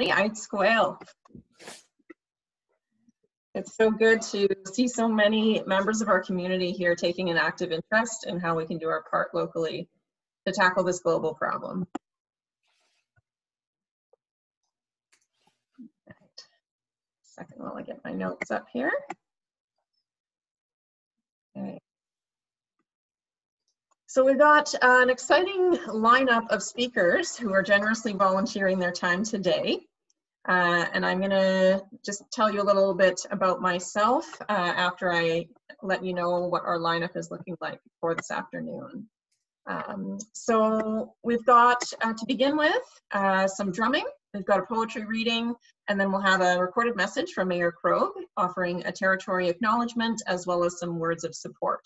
I'd squeal. It's so good to see so many members of our community here taking an active interest in how we can do our part locally to tackle this global problem. Right. Second while I get my notes up here. Okay. So we've got an exciting lineup of speakers who are generously volunteering their time today. Uh, and I'm gonna just tell you a little bit about myself uh, after I let you know what our lineup is looking like for this afternoon. Um, so we've got, uh, to begin with, uh, some drumming. We've got a poetry reading, and then we'll have a recorded message from Mayor Krog offering a territory acknowledgement as well as some words of support.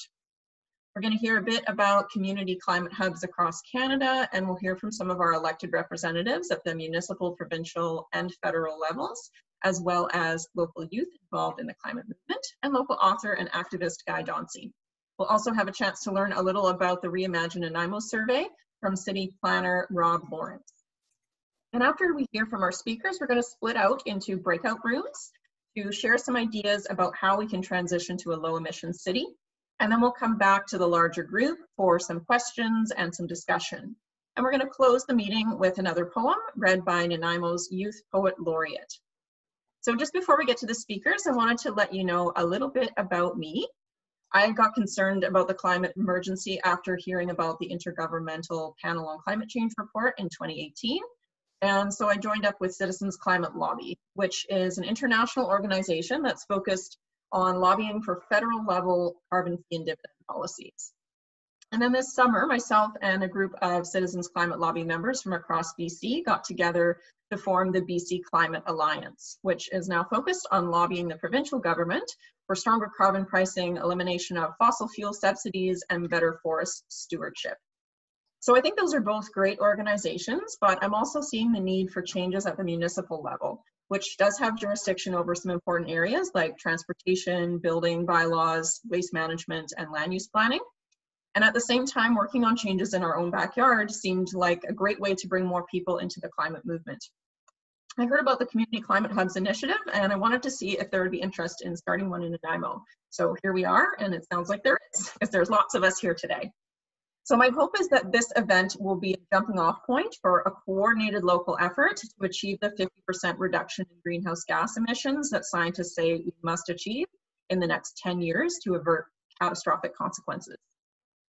We're going to hear a bit about community climate hubs across Canada, and we'll hear from some of our elected representatives at the municipal, provincial, and federal levels, as well as local youth involved in the climate movement, and local author and activist Guy Dauncey. We'll also have a chance to learn a little about the Reimagine Nanaimo survey from city planner Rob Lawrance. And after we hear from our speakers, we're going to split out into breakout rooms to share some ideas about how we can transition to a low emission city and then we'll come back to the larger group for some questions and some discussion. And we're going to close the meeting with another poem read by Nanaimo's Youth Poet Laureate. So just before we get to the speakers, I wanted to let you know a little bit about me. I got concerned about the climate emergency after hearing about the Intergovernmental Panel on Climate Change report in 2018. And so I joined up with Citizens Climate Lobby, which is an international organization that's focused on lobbying for federal level carbon fee and dividend policies. And then this summer, myself and a group of Citizens Climate Lobby members from across BC got together to form the BC Climate Alliance, which is now focused on lobbying the provincial government for stronger carbon pricing, elimination of fossil fuel subsidies, and better forest stewardship. So I think those are both great organizations, but I'm also seeing the need for changes at the municipal level which does have jurisdiction over some important areas like transportation, building bylaws, waste management, and land use planning. And at the same time, working on changes in our own backyard seemed like a great way to bring more people into the climate movement. I heard about the Community Climate Hubs initiative, and I wanted to see if there would be interest in starting one in Nanaimo. So here we are, and it sounds like there is, because there's lots of us here today. So my hope is that this event will be a jumping off point for a coordinated local effort to achieve the 50% reduction in greenhouse gas emissions that scientists say we must achieve in the next 10 years to avert catastrophic consequences.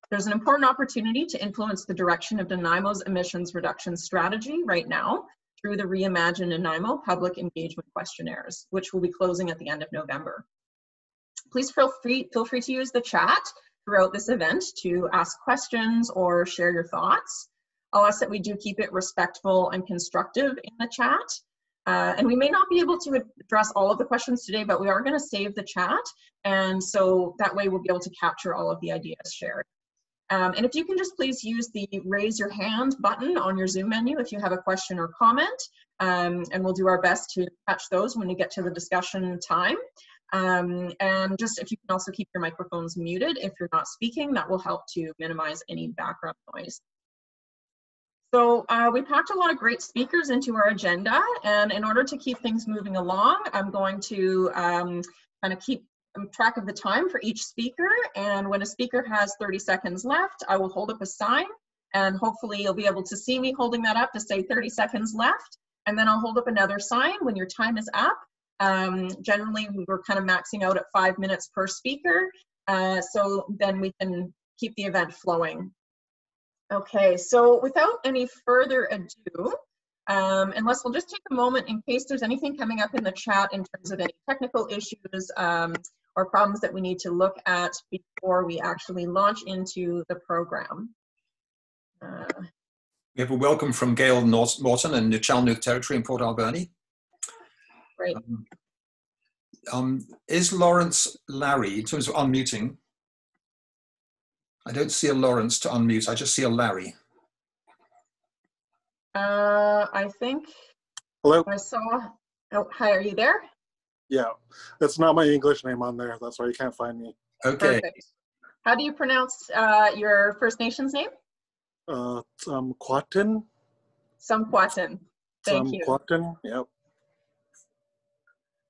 There's an important opportunity to influence the direction of Nanaimo's emissions reduction strategy right now through the Reimagine Nanaimo public engagement questionnaires, which will be closing at the end of November. Please feel free, feel free to use the chat throughout this event to ask questions or share your thoughts. I'll ask that we do keep it respectful and constructive in the chat. Uh, and we may not be able to address all of the questions today, but we are going to save the chat. And so that way we'll be able to capture all of the ideas shared. Um, and if you can just please use the raise your hand button on your Zoom menu if you have a question or comment, um, and we'll do our best to catch those when we get to the discussion time. Um, and just if you can also keep your microphones muted if you're not speaking, that will help to minimize any background noise. So uh, we packed a lot of great speakers into our agenda, and in order to keep things moving along, I'm going to um, kind of keep track of the time for each speaker, and when a speaker has 30 seconds left, I will hold up a sign, and hopefully you'll be able to see me holding that up to say 30 seconds left, and then I'll hold up another sign when your time is up, um, generally, we were kind of maxing out at five minutes per speaker, uh, so then we can keep the event flowing. Okay, so without any further ado, um, unless we'll just take a moment in case there's anything coming up in the chat in terms of any technical issues um, or problems that we need to look at before we actually launch into the program. Uh, we have a welcome from Gail Morton in Nuu-chah-nulth territory in Port Alberni. Great. Um, um, is Lawrence Larry, in terms of unmuting, I don't see a Lawrence to unmute, I just see a Larry. Uh, I think Hello? I saw, oh, hi, are you there? Yeah, it's not my English name on there. That's why you can't find me. Okay. Perfect. How do you pronounce uh, your First Nations name? Uh, um, Quatin. Some Quatin. Thank some you. Quatin. Yep.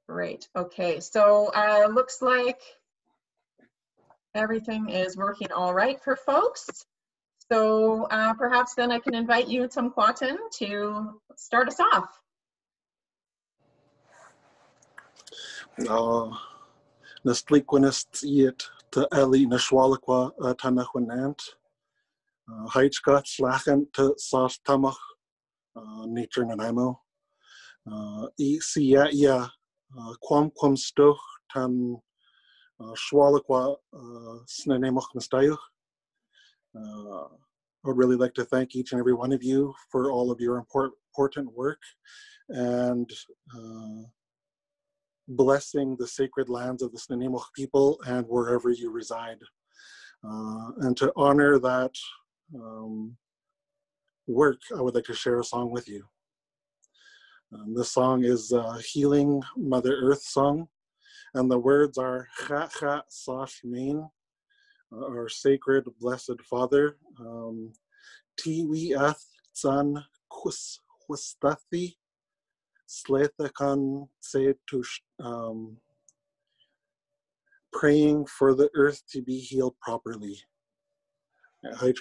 Great. Okay, so uh, looks like everything is working all right for folks. So uh, perhaps then I can invite you, Tom Quatin, to start us off. Uh, na slikwenest iet te eli na swalakwa uh, tana hwenant. Uh, Heitska slachen te sas tamach nature na naimo. Uh, I siya iya kwam stoch tan uh, swalakwa uh, mistayuch. Uh, I would really like to thank each and every one of you for all of your import, important work and uh, blessing the sacred lands of the Snuneymuxw people and wherever you reside. Uh, and to honor that um, work, I would like to share a song with you. Um, this song is a Healing Mother Earth song, and the words are Cha Cha Sash Main, uh, our sacred blessed Father. Um, Tiwi Ath Tsan Kus Hustathi Slethakan Se Tush um, praying for the earth to be healed properly. Yeah,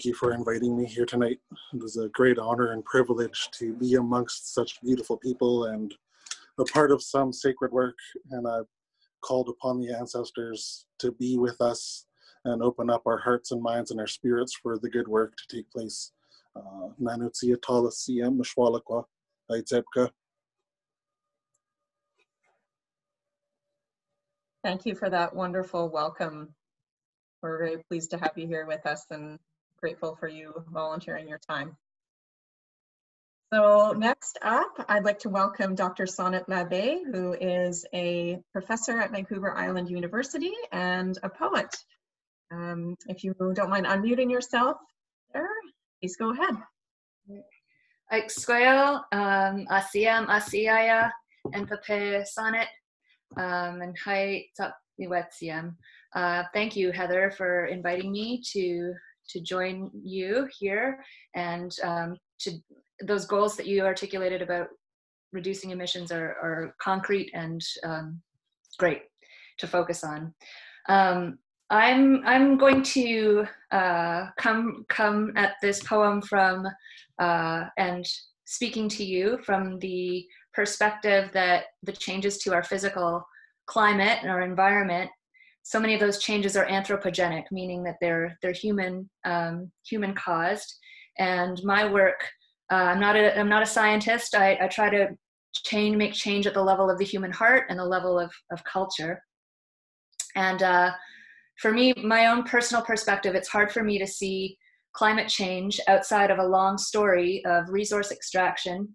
Thank you for inviting me here tonight. It was a great honor and privilege to be amongst such beautiful people and a part of some sacred work. And I've called upon the ancestors to be with us and open up our hearts and minds and our spirits for the good work to take place. Uh. Thank you for that wonderful welcome. We're very pleased to have you here with us and grateful for you volunteering your time. So next up, I'd like to welcome Dr. Sonnet L'Abbe, who is a professor at Vancouver Island University and a poet. Um, if you don't mind unmuting yourself there, please go ahead. Um, asiaya and pape sonnet um, and Iwetsiam. Uh, thank you, Heather, for inviting me to to join you here and um, to those goals that you articulated about reducing emissions are, are concrete and um, great to focus on. Um, I'm I'm going to uh, come come at this poem from uh, and speaking to you from the perspective that the changes to our physical climate and our environment, so many of those changes are anthropogenic, meaning that they're they're human um, human caused. And my work, uh, I'm not a I'm not a scientist. I, I try to change make change at the level of the human heart and the level of of culture. And uh, for me, my own personal perspective, it's hard for me to see climate change outside of a long story of resource extraction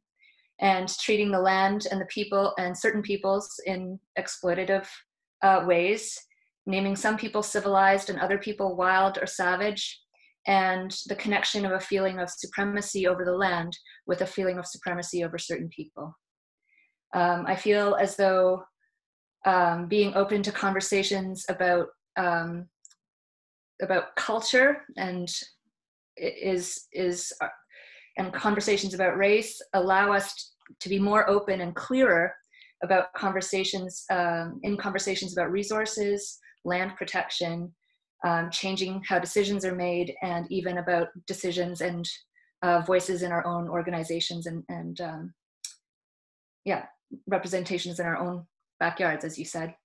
and treating the land and the people and certain peoples in exploitative uh, ways, naming some people civilized and other people wild or savage, and the connection of a feeling of supremacy over the land with a feeling of supremacy over certain people. Um, I feel as though um, being open to conversations about um, about culture and is is uh, and conversations about race allow us to be more open and clearer about conversations um, in conversations about resources land protection um, changing how decisions are made and even about decisions and uh, voices in our own organizations and, and um, yeah representations in our own backyards as you said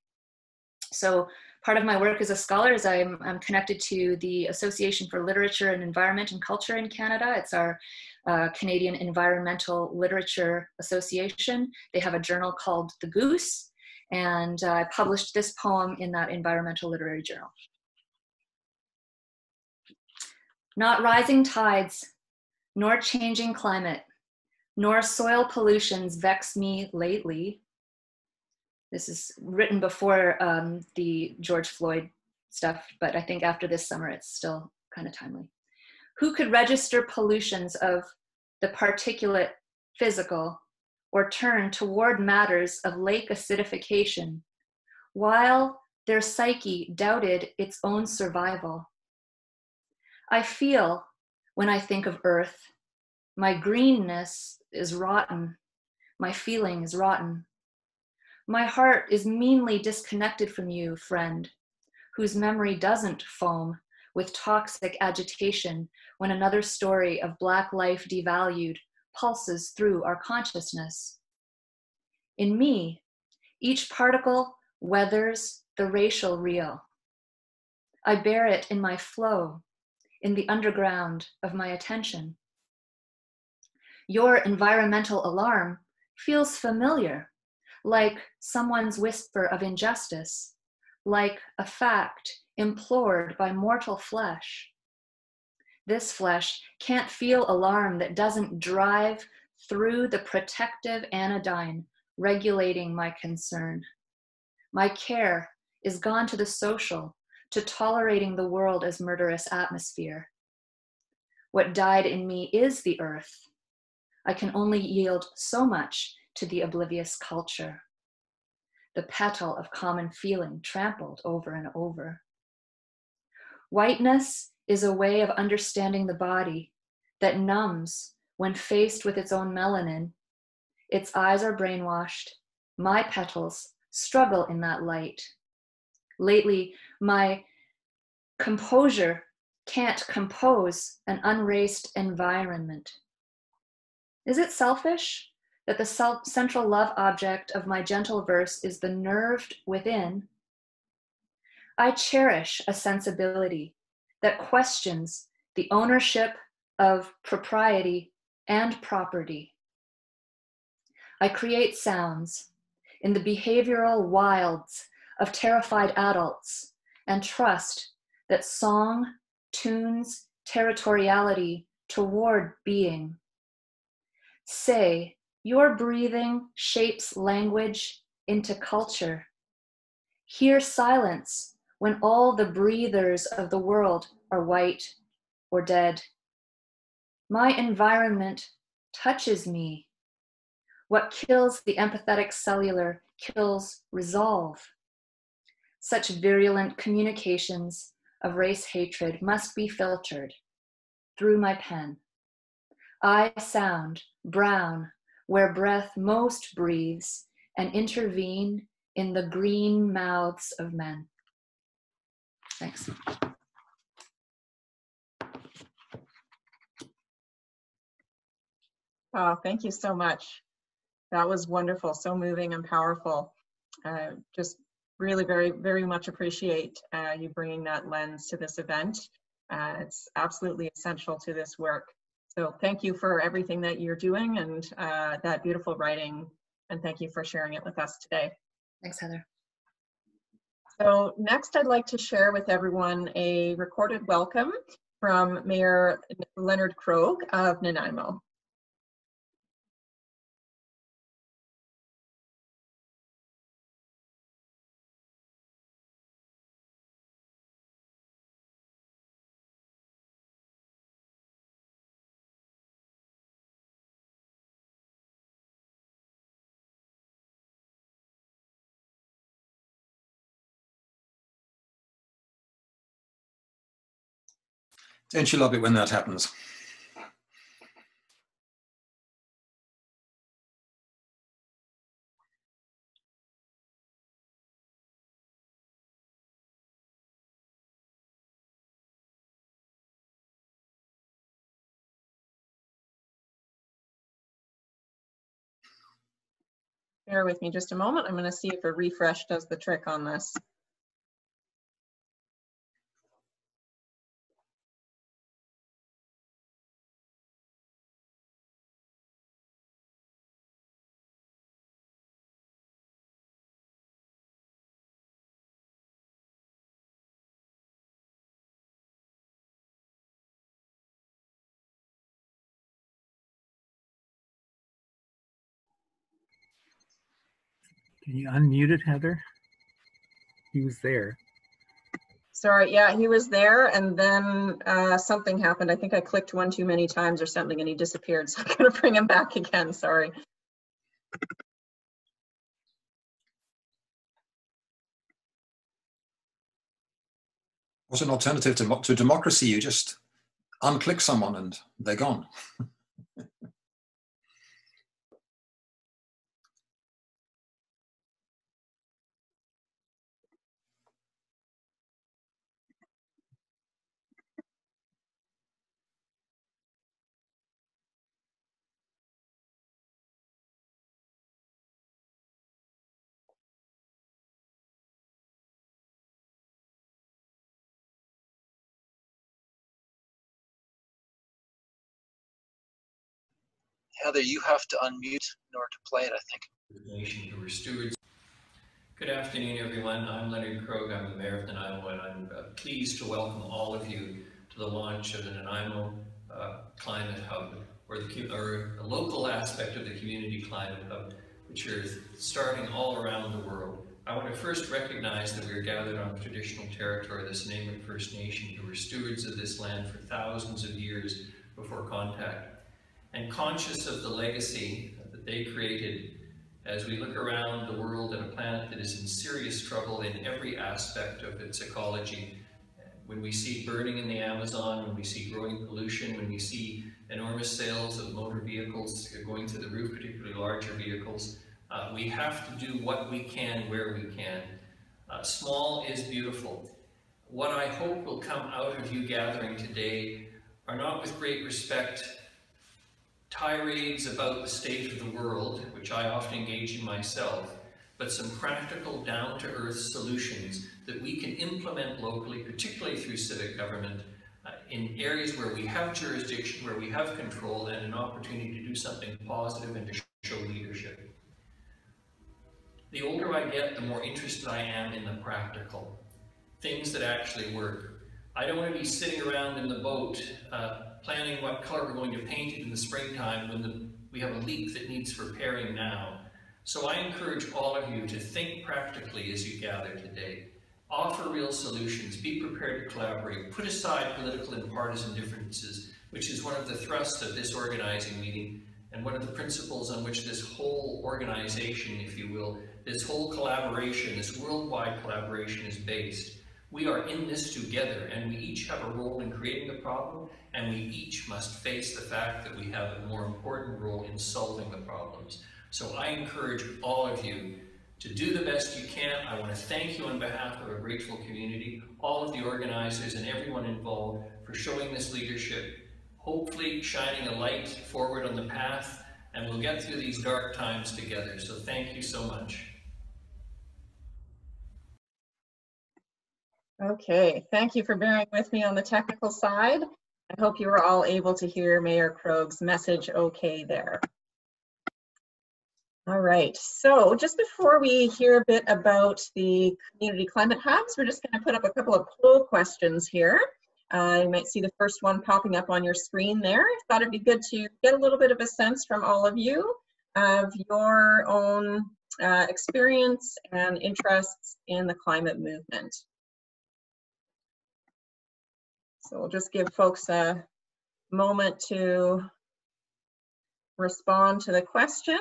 so part of my work as a scholar is I'm, I'm connected to the Association for Literature and Environment and Culture in Canada. It's our uh, Canadian Environmental Literature Association. They have a journal called The Goose, and uh, I published this poem in that environmental literary journal. Not rising tides, nor changing climate, nor soil pollutions vex me lately, this is written before um, the George Floyd stuff, but I think after this summer it's still kind of timely. Who could register pollutions of the particulate physical or turn toward matters of lake acidification while their psyche doubted its own survival? I feel when I think of earth, my greenness is rotten, my feeling is rotten. My heart is meanly disconnected from you, friend, whose memory doesn't foam with toxic agitation when another story of Black life devalued pulses through our consciousness. In me, each particle weathers the racial real. I bear it in my flow, in the underground of my attention. Your environmental alarm feels familiar like someone's whisper of injustice, like a fact implored by mortal flesh. This flesh can't feel alarm that doesn't drive through the protective anodyne regulating my concern. My care is gone to the social, to tolerating the world as murderous atmosphere. What died in me is the earth. I can only yield so much to the oblivious culture. The petal of common feeling trampled over and over. Whiteness is a way of understanding the body that numbs when faced with its own melanin. Its eyes are brainwashed. My petals struggle in that light. Lately, my composure can't compose an unraced environment. Is it selfish? that the self, central love object of my gentle verse is the nerved within, I cherish a sensibility that questions the ownership of propriety and property. I create sounds in the behavioral wilds of terrified adults and trust that song tunes territoriality toward being. Say your breathing shapes language into culture. Hear silence when all the breathers of the world are white or dead. My environment touches me. What kills the empathetic cellular kills resolve. such virulent communications of race hatred must be filtered through my pen. I sound brown where breath most breathes and intervene in the green mouths of men. Thanks. Oh, thank you so much. That was wonderful, so moving and powerful. Uh, just really very, very much appreciate uh, you bringing that lens to this event. Uh, it's absolutely essential to this work. So thank you for everything that you're doing and uh, that beautiful writing. And thank you for sharing it with us today. Thanks, Heather. So next I'd like to share with everyone a recorded welcome from Mayor Leonard Krog of Nanaimo. Don't you love it when that happens? Bear with me just a moment. I'm going to see if a refresh does the trick on this. Can you unmute it, Heather? He was there. Sorry, yeah, he was there and then uh, something happened. I think I clicked one too many times or something and he disappeared. So I'm going to bring him back again. Sorry. What's an alternative to, to democracy? You just unclick someone and they're gone. Heather, you have to unmute in order to play it, I think. Who are stewards. Good afternoon, everyone. I'm Leonard Krog. I'm the mayor of Nanaimo, and I'm uh, pleased to welcome all of you to the launch of the Nanaimo uh, Climate Hub, or the, or local aspect of the Community Climate Hub, which are starting all around the world. I want to first recognize that we are gathered on traditional territory this Namath First Nation, who were stewards of this land for thousands of years before contact and conscious of the legacy that they created as we look around the world and a planet that is in serious trouble in every aspect of its ecology. When we see burning in the Amazon, when we see growing pollution, when we see enormous sales of motor vehicles going to the roof, particularly larger vehicles, uh, we have to do what we can where we can. Uh, small is beautiful. What I hope will come out of you gathering today are not with great respect tirades about the state of the world, which I often engage in myself, but some practical down-to-earth solutions that we can implement locally, particularly through civic government, uh, in areas where we have jurisdiction, where we have control, and an opportunity to do something positive and to show leadership. The older I get, the more interested I am in the practical, things that actually work. I don't want to be sitting around in the boat uh, planning what color we're going to paint it in the springtime when the, we have a leak that needs repairing now. So I encourage all of you to think practically as you gather today. Offer real solutions, be prepared to collaborate, put aside political and partisan differences, which is one of the thrusts of this organizing meeting and one of the principles on which this whole organization, if you will, this whole collaboration, this worldwide collaboration is based. We are in this together and we each have a role in creating the problem and we each must face the fact that we have a more important role in solving the problems. So I encourage all of you to do the best you can. I want to thank you on behalf of a grateful community, all of the organizers and everyone involved for showing this leadership, hopefully shining a light forward on the path, and we'll get through these dark times together. So thank you so much. Okay, thank you for bearing with me on the technical side. I hope you were all able to hear Mayor Krog's message okay there. All right, so just before we hear a bit about the community climate hubs, we're just going to put up a couple of poll questions here. Uh, you might see the first one popping up on your screen there. I thought it'd be good to get a little bit of a sense from all of you of your own uh, experience and interests in the climate movement. So we'll just give folks a moment to respond to the question.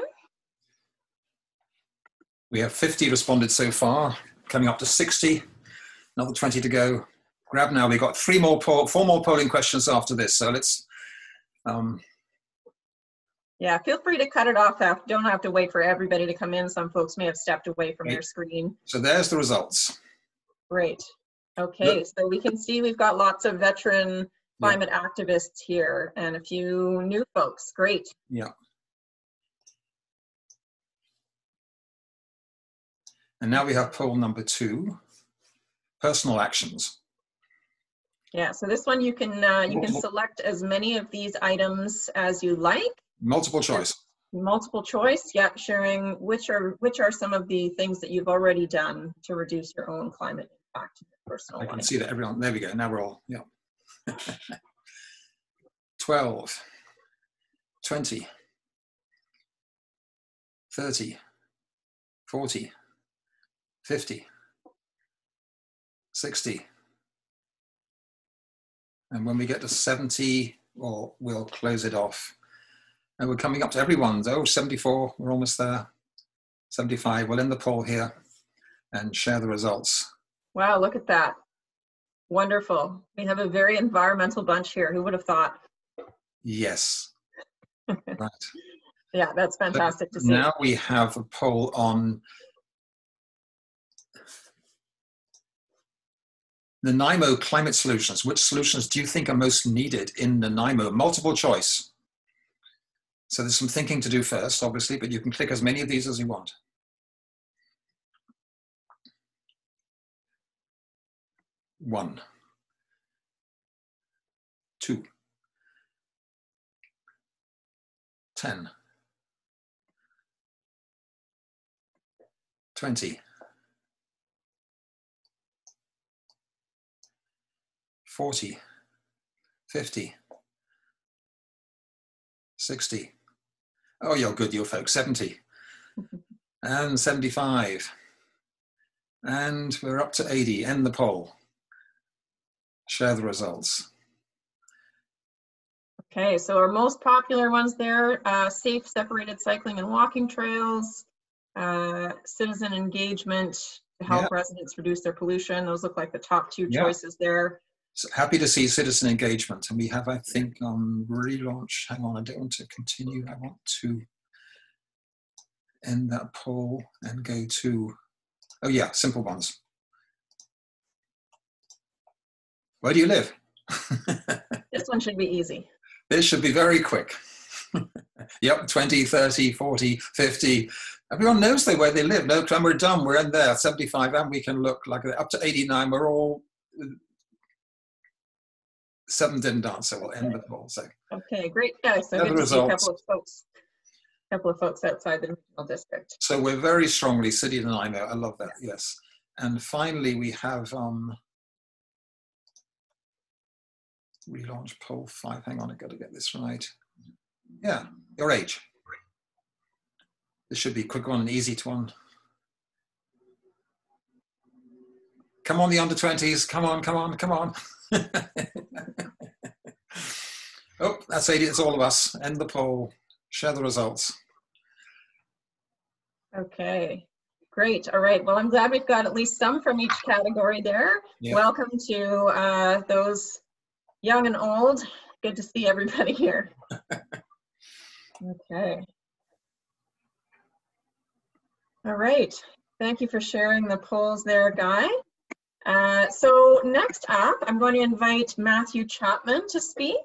We have 50 responded so far, coming up to 60, another 20 to go. Grab now, we've got three more, poll, four more polling questions after this, so let's, um, Yeah, feel free to cut it off. Don't have to wait for everybody to come in. Some folks may have stepped away from their screen. so there's the results. Great. Okay, so we can see we've got lots of veteran Yeah. climate activists here and a few new folks. Great. Yeah. And now we have poll number two, personal actions. Yeah, so this one you can uh, you can select as many of these items as you like. Multiple choice. Multiple choice, yeah, sharing which are which are some of the things that you've already done to reduce your own climate impact personal I can life. see that everyone, there we go, now we're all, yeah. 12, 20, 30, 40, 50, 60. And when we get to 70, well, we'll close it off. And we're coming up to everyone's. Oh, 74, we're almost there. 75, we'll end the poll here and share the results. Wow, look at that. Wonderful. We have a very environmental bunch here. Who would have thought? Yes. right. Yeah, that's fantastic to see. Now we have a poll on Nanaimo climate solutions. Which solutions do you think are most needed in Nanaimo? Multiple choice. So there's some thinking to do first, obviously, but you can click as many of these as you want. One, two, ten, twenty, forty, fifty, sixty. Oh, you're good, you folks. 70 and 75. And we're up to 80. End the poll. Share the results. Okay, so our most popular ones there, uh, safe separated cycling and walking trails, uh, citizen engagement to help Yeah. residents reduce their pollution. Those look like the top two Yeah. choices there. So happy to see citizen engagement. And we have, I think, on relaunch. Hang on, I don't want to continue. I want to end that poll and go to, oh, yeah, simple ones. Where do you live? This one should be easy. This should be very quick. yep, 20, 30, 40, 50. Everyone knows they where they live. No, when we're done, we're in there. 75, and we can look like that. Up to 89, we're all. Seven didn't answer. We'll end the poll. So, Okay, great. Yeah, so good to see a couple of folks, couple of folks outside the regional district. so we're very strongly City and I know. I love that. Yes. And finally, we have um, relaunch poll five. Hang on, I've got to get this right. Yeah, your age. This should be a quick one, an easy one. Come on, the under 20s. Come on, come on, come on. oh, that's 80. It's all of us. End the poll. Share the results. Okay, Great. All right. Well, I'm glad we've got at least some from each category there. Yeah. Welcome to uh, those young and old. Good to see everybody here. okay. All right. Thank you for sharing the polls there, Guy. Uh, so next up, I'm going to invite Matthew Chapman to speak.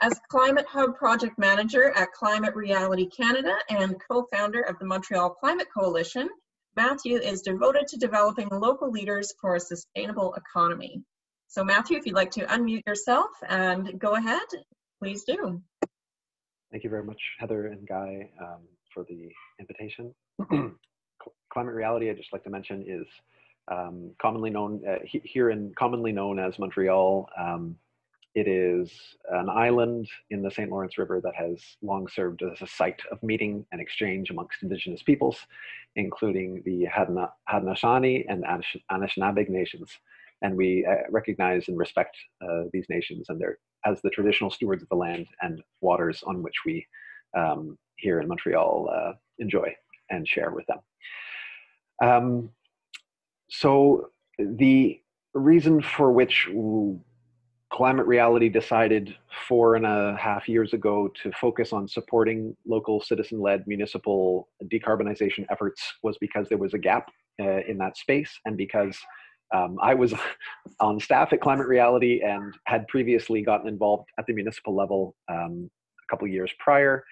As Climate Hub Project Manager at Climate Reality Canada and co-founder of the Montreal Climate Coalition, Matthew is devoted to developing local leaders for a sustainable economy. So Matthew, if you'd like to unmute yourself and go ahead, please do. Thank you very much, Heather and Guy, um, for the invitation. Climate Reality, I'd just like to mention, is um, commonly known uh, he, here in commonly known as Montreal. Um, it is an island in the St. Lawrence River that has long served as a site of meeting and exchange amongst Indigenous peoples, including the Haudenosaunee and Anishinaabe nations. And we uh, recognize and respect uh, these nations and their as the traditional stewards of the land and waters on which we um, here in Montreal uh, enjoy and share with them. Um, so the reason for which Climate Reality decided four and a half years ago to focus on supporting local citizen led municipal decarbonization efforts was because there was a gap uh, in that space and because um, I was on staff at Climate Reality and had previously gotten involved at the municipal level um, a couple years prior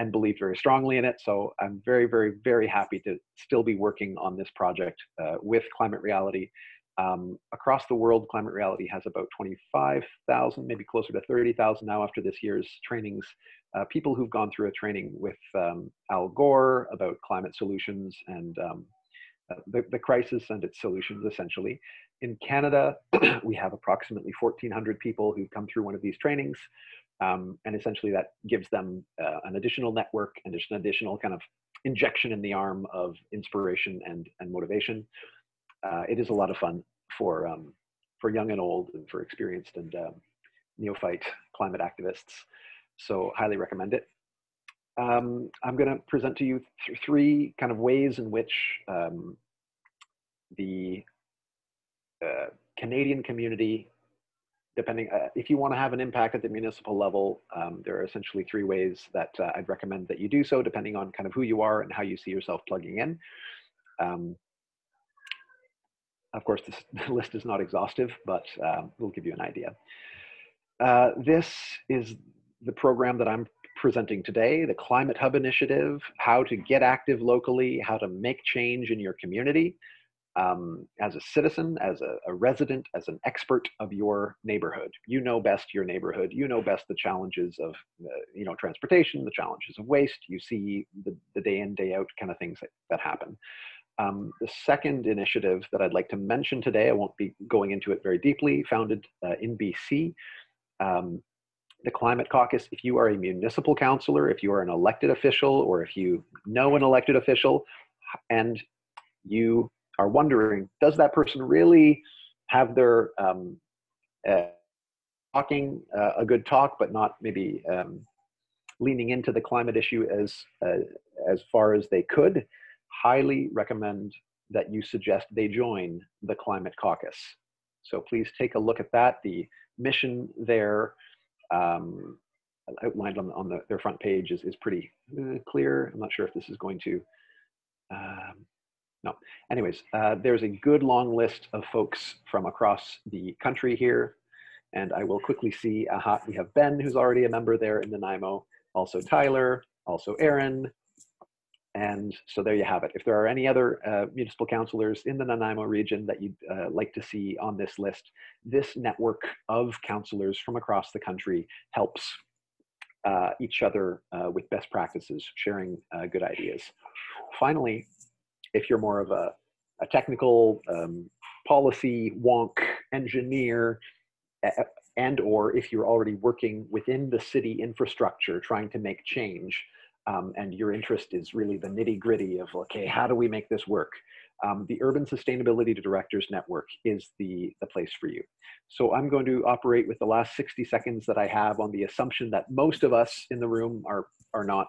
and believed very strongly in it. So I'm very, very, very happy to still be working on this project uh, with Climate Reality um, across the world, Climate Reality has about 25,000, maybe closer to 30,000 now after this year's trainings. Uh, people who've gone through a training with um, Al Gore about climate solutions and um, uh, the, the crisis and its solutions, essentially. In Canada, we have approximately 1,400 people who've come through one of these trainings. Um, and essentially, that gives them uh, an additional network and just an additional kind of injection in the arm of inspiration and, and motivation uh, it is a lot of fun for um, for young and old and for experienced and um, neophyte climate activists. So highly recommend it. Um, I'm going to present to you th three kind of ways in which um, the uh, Canadian community, depending uh, if you want to have an impact at the municipal level, um, there are essentially three ways that uh, I'd recommend that you do so, depending on kind of who you are and how you see yourself plugging in. Um, of course, this list is not exhaustive, but um, we'll give you an idea. Uh, this is the program that I'm presenting today, the Climate Hub Initiative, how to get active locally, how to make change in your community um, as a citizen, as a, a, resident, as an expert of your neighborhood. You know best your neighborhood. You know best the challenges of, uh, you know, transportation, the challenges of waste. You see the, the day in, day out kind of things that, that happen. Um, the second initiative that I'd like to mention today, I won't be going into it very deeply, founded uh, in BC. Um, the Climate Caucus, if you are a municipal councillor, if you are an elected official, or if you know an elected official and you are wondering, does that person really have their um, uh, talking uh, a good talk, but not maybe um, leaning into the climate issue as, uh, as far as they could? highly recommend that you suggest they join the Climate Caucus. So please take a look at that. The mission there um, outlined on, on the, their front page is, is pretty uh, clear. I'm not sure if this is going to, um, no. Anyways, uh, there's a good long list of folks from across the country here. And I will quickly see, aha, we have Ben, who's already a member there in Nanaimo, also Tyler, also Aaron, and so there you have it. If there are any other uh, municipal councillors in the Nanaimo region that you'd uh, like to see on this list, this network of councillors from across the country helps uh, each other uh, with best practices, sharing uh, good ideas. Finally, if you're more of a, a technical um, policy wonk engineer, and or if you're already working within the city infrastructure trying to make change, um, and your interest is really the nitty gritty of, okay, how do we make this work? Um, the Urban Sustainability Directors Network is the, the place for you. So I'm going to operate with the last 60 seconds that I have on the assumption that most of us in the room are, are not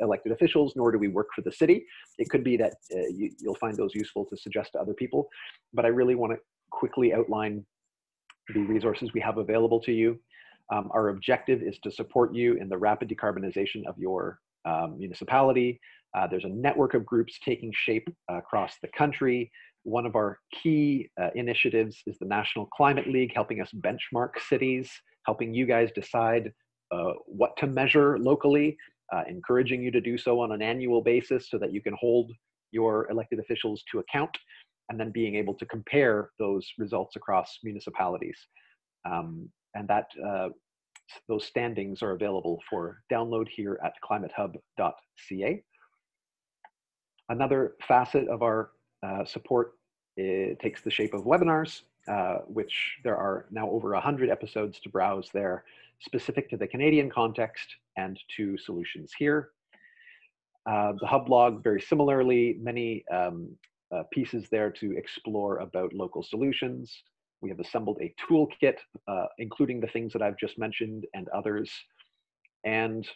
elected officials, nor do we work for the city. It could be that uh, you, you'll find those useful to suggest to other people, but I really want to quickly outline the resources we have available to you. Um, our objective is to support you in the rapid decarbonization of your um, municipality. Uh, there's a network of groups taking shape uh, across the country. One of our key uh, initiatives is the National Climate League, helping us benchmark cities, helping you guys decide uh, what to measure locally, uh, encouraging you to do so on an annual basis so that you can hold your elected officials to account, and then being able to compare those results across municipalities. Um, and that uh, those standings are available for download here at climatehub.ca. Another facet of our uh, support takes the shape of webinars, uh, which there are now over 100 episodes to browse there, specific to the Canadian context and to solutions here. Uh, the hub blog, very similarly, many um, uh, pieces there to explore about local solutions. We have assembled a toolkit, uh, including the things that I've just mentioned and others. And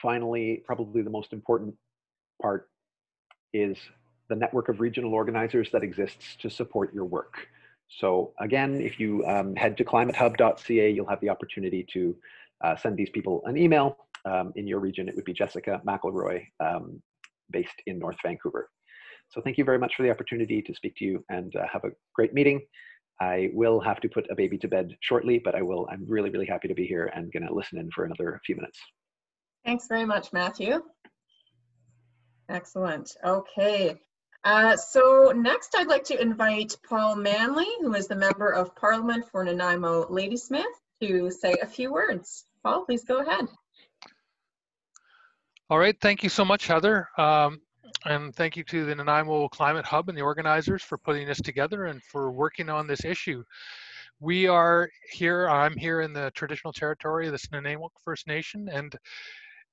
finally, probably the most important part is the network of regional organizers that exists to support your work. So again, if you um, head to climatehub.ca, you'll have the opportunity to uh, send these people an email. Um, in your region, it would be Jessica McElroy, um, based in North Vancouver. So thank you very much for the opportunity to speak to you and uh, have a great meeting. I will have to put a baby to bed shortly, but I will, I'm really, really happy to be here and gonna listen in for another few minutes. Thanks very much, Matthew. Excellent. Okay. Uh, so next I'd like to invite Paul Manly, who is the Member of Parliament for Nanaimo Ladysmith, to say a few words. Paul, please go ahead. All right, thank you so much, Heather. Um, and thank you to the Nanaimo Climate Hub and the organizers for putting this together and for working on this issue. We are here, I'm here in the traditional territory of the Snuneymuxw First Nation, and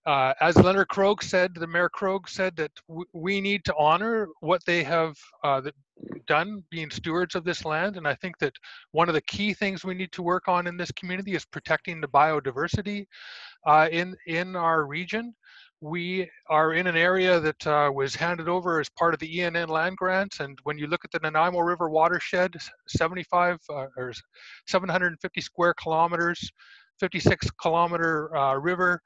uh, as Leonard Krog said, the Mayor Krog said that we need to honor what they have uh, done being stewards of this land. And I think that one of the key things we need to work on in this community is protecting the biodiversity uh, in, in our region. We are in an area that uh, was handed over as part of the E&N land grants. And when you look at the Nanaimo River watershed, 75 uh, or 750 square kilometers, 56 kilometer uh, river,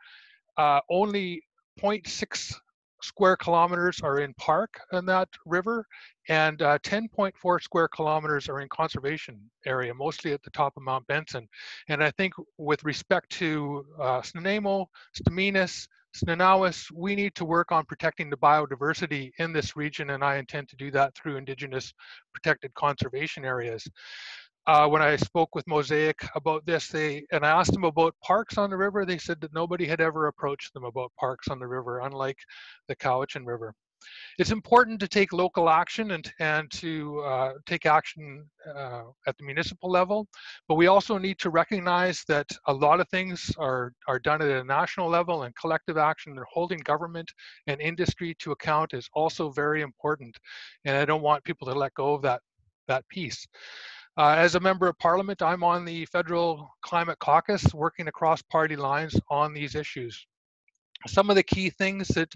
uh, only 0.6 square kilometers are in park in that river and uh, 10.4 square kilometers are in conservation area, mostly at the top of Mount Benson. And I think with respect to uh, Snuneymuxw, Stz'uminus, Snuneymuxw, we need to work on protecting the biodiversity in this region and I intend to do that through Indigenous protected conservation areas uh, when I spoke with Mosaic about this, they and I asked them about parks on the river. They said that nobody had ever approached them about parks on the river, unlike the Cowichan River. It's important to take local action and and to uh, take action uh, at the municipal level, but we also need to recognize that a lot of things are are done at a national level, and collective action and holding government and industry to account is also very important. And I don't want people to let go of that that piece. Uh, as a member of parliament, I'm on the federal climate caucus working across party lines on these issues. Some of the key things that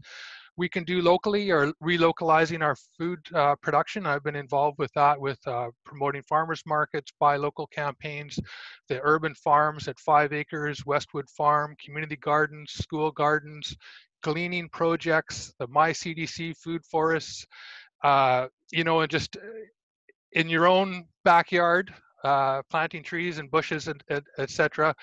we can do locally or relocalizing our food uh, production. I've been involved with that with uh, promoting farmers markets, buy local campaigns, the urban farms at five acres, Westwood Farm, community gardens, school gardens, gleaning projects, the My CDC food forests, uh, you know, and just in your own backyard, uh, planting trees and bushes, and etc.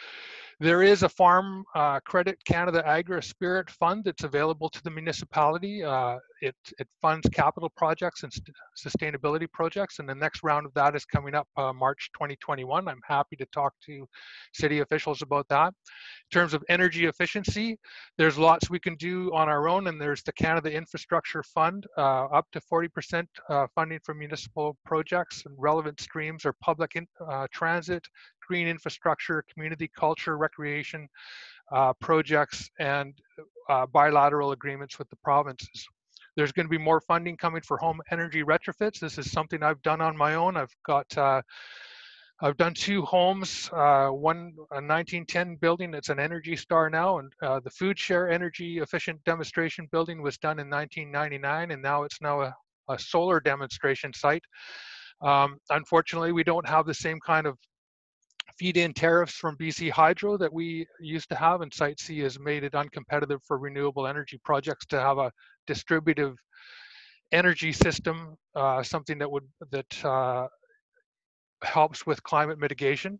There is a Farm uh, Credit Canada AgriSpirit Fund that's available to the municipality. Uh, it, it funds capital projects and sustainability projects, and the next round of that is coming up uh, March 2021. I'm happy to talk to city officials about that. In terms of energy efficiency, there's lots we can do on our own, and there's the Canada Infrastructure Fund, uh, up to 40% uh, funding for municipal projects, and relevant streams are public in, uh, transit, green infrastructure, community culture, recreation uh, projects, and uh, bilateral agreements with the provinces. There's going to be more funding coming for home energy retrofits. This is something I've done on my own. I've got uh, I've done two homes, uh, one a 1910 building that's an Energy Star now, and uh, the Food Share Energy Efficient Demonstration Building was done in 1999, and now it's now a, a solar demonstration site. Um, unfortunately, we don't have the same kind of feed-in tariffs from BC Hydro that we used to have, and Site C has made it uncompetitive for renewable energy projects to have a distributive energy system, uh, something that would that uh, helps with climate mitigation.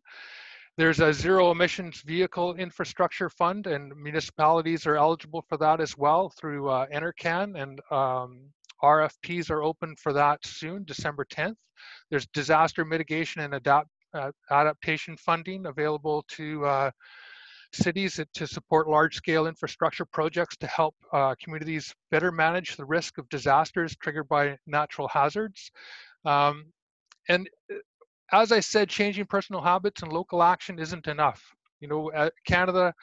There's a zero emissions vehicle infrastructure fund, and municipalities are eligible for that as well through uh, NRCan, and um, RFPs are open for that soon, December 10th. There's disaster mitigation and adapt, adaptation funding available to uh, cities to support large-scale infrastructure projects to help uh, communities better manage the risk of disasters triggered by natural hazards. Um, and uh, as I said, changing personal habits and local action isn't enough. You know, Canada,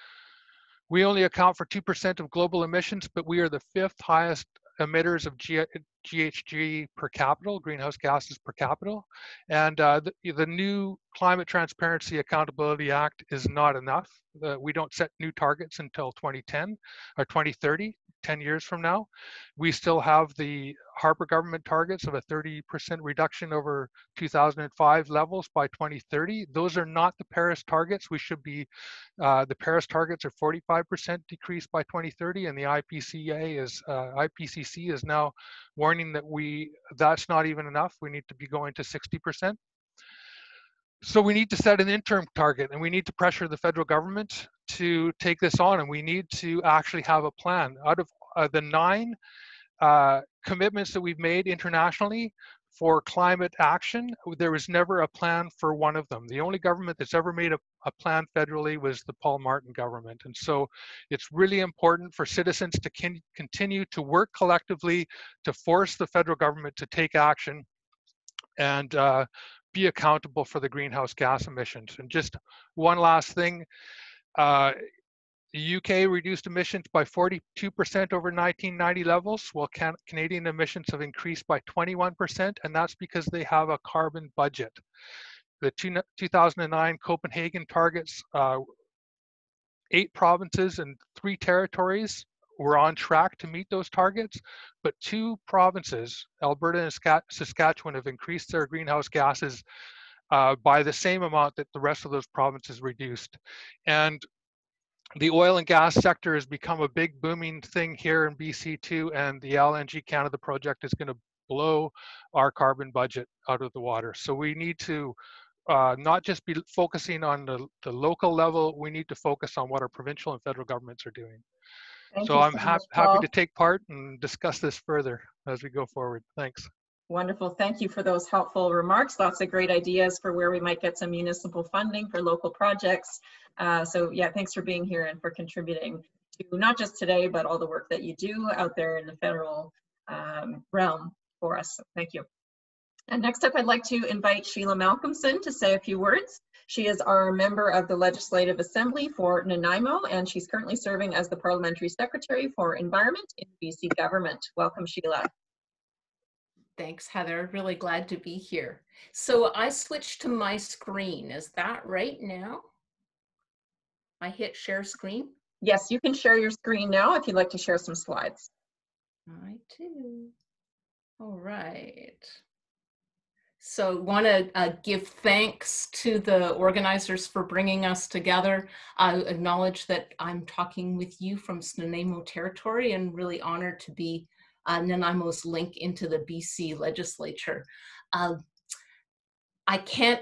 we only account for 2% of global emissions, but we are the fifth highest emitters of G GHG per capita, greenhouse gases per capita. And uh, the, the, new Climate Transparency Accountability Act is not enough. We don't set new targets until 2010 or 2030. 10 years from now. We still have the Harper government targets of a 30% reduction over 2005 levels by 2030. Those are not the Paris targets. We should be, uh, the Paris targets are 45% decrease by 2030 and the IPCA is, uh, IPCC is now warning that we, that's not even enough. We need to be going to 60%. So we need to set an interim target and we need to pressure the federal government to take this on and we need to actually have a plan. Out of uh, the nine uh, commitments that we've made internationally for climate action, there was never a plan for one of them. The only government that's ever made a, a, plan federally was the Paul Martin government. And so it's really important for citizens to continue to work collectively to force the federal government to take action and uh, be accountable for the greenhouse gas emissions. And just one last thing, uh, the UK reduced emissions by 42% over 1990 levels, while can Canadian emissions have increased by 21%, and that's because they have a carbon budget. The two 2009 Copenhagen targets, uh, eight provinces and three territories were on track to meet those targets, but two provinces, Alberta and Saskatchewan, have increased their greenhouse gases uh, by the same amount that the rest of those provinces reduced. And the oil and gas sector has become a big booming thing here in BC too, and the LNG Canada project is going to blow our carbon budget out of the water. So we need to uh, not just be focusing on the, the local level, we need to focus on what our provincial and federal governments are doing. Thank so I'm so ha happy to take part and discuss this further as we go forward. Thanks. Wonderful. Thank you for those helpful remarks. Lots of great ideas for where we might get some municipal funding for local projects. Uh, so yeah, thanks for being here and for contributing to not just today, but all the work that you do out there in the federal um, realm for us. So thank you. And next up, I'd like to invite Sheila Malcolmson to say a few words. She is our member of the Legislative Assembly for Nanaimo, and she's currently serving as the Parliamentary Secretary for Environment in BC Government. Welcome, Sheila. Thanks, Heather. Really glad to be here. So I switched to my screen. Is that right now? I hit share screen? Yes, you can share your screen now if you'd like to share some slides. I do. All right. So want to uh, give thanks to the organizers for bringing us together. I acknowledge that I'm talking with you from Nanaimo territory and really honored to be uh, Nanaimo's link into the BC legislature. Uh, I can't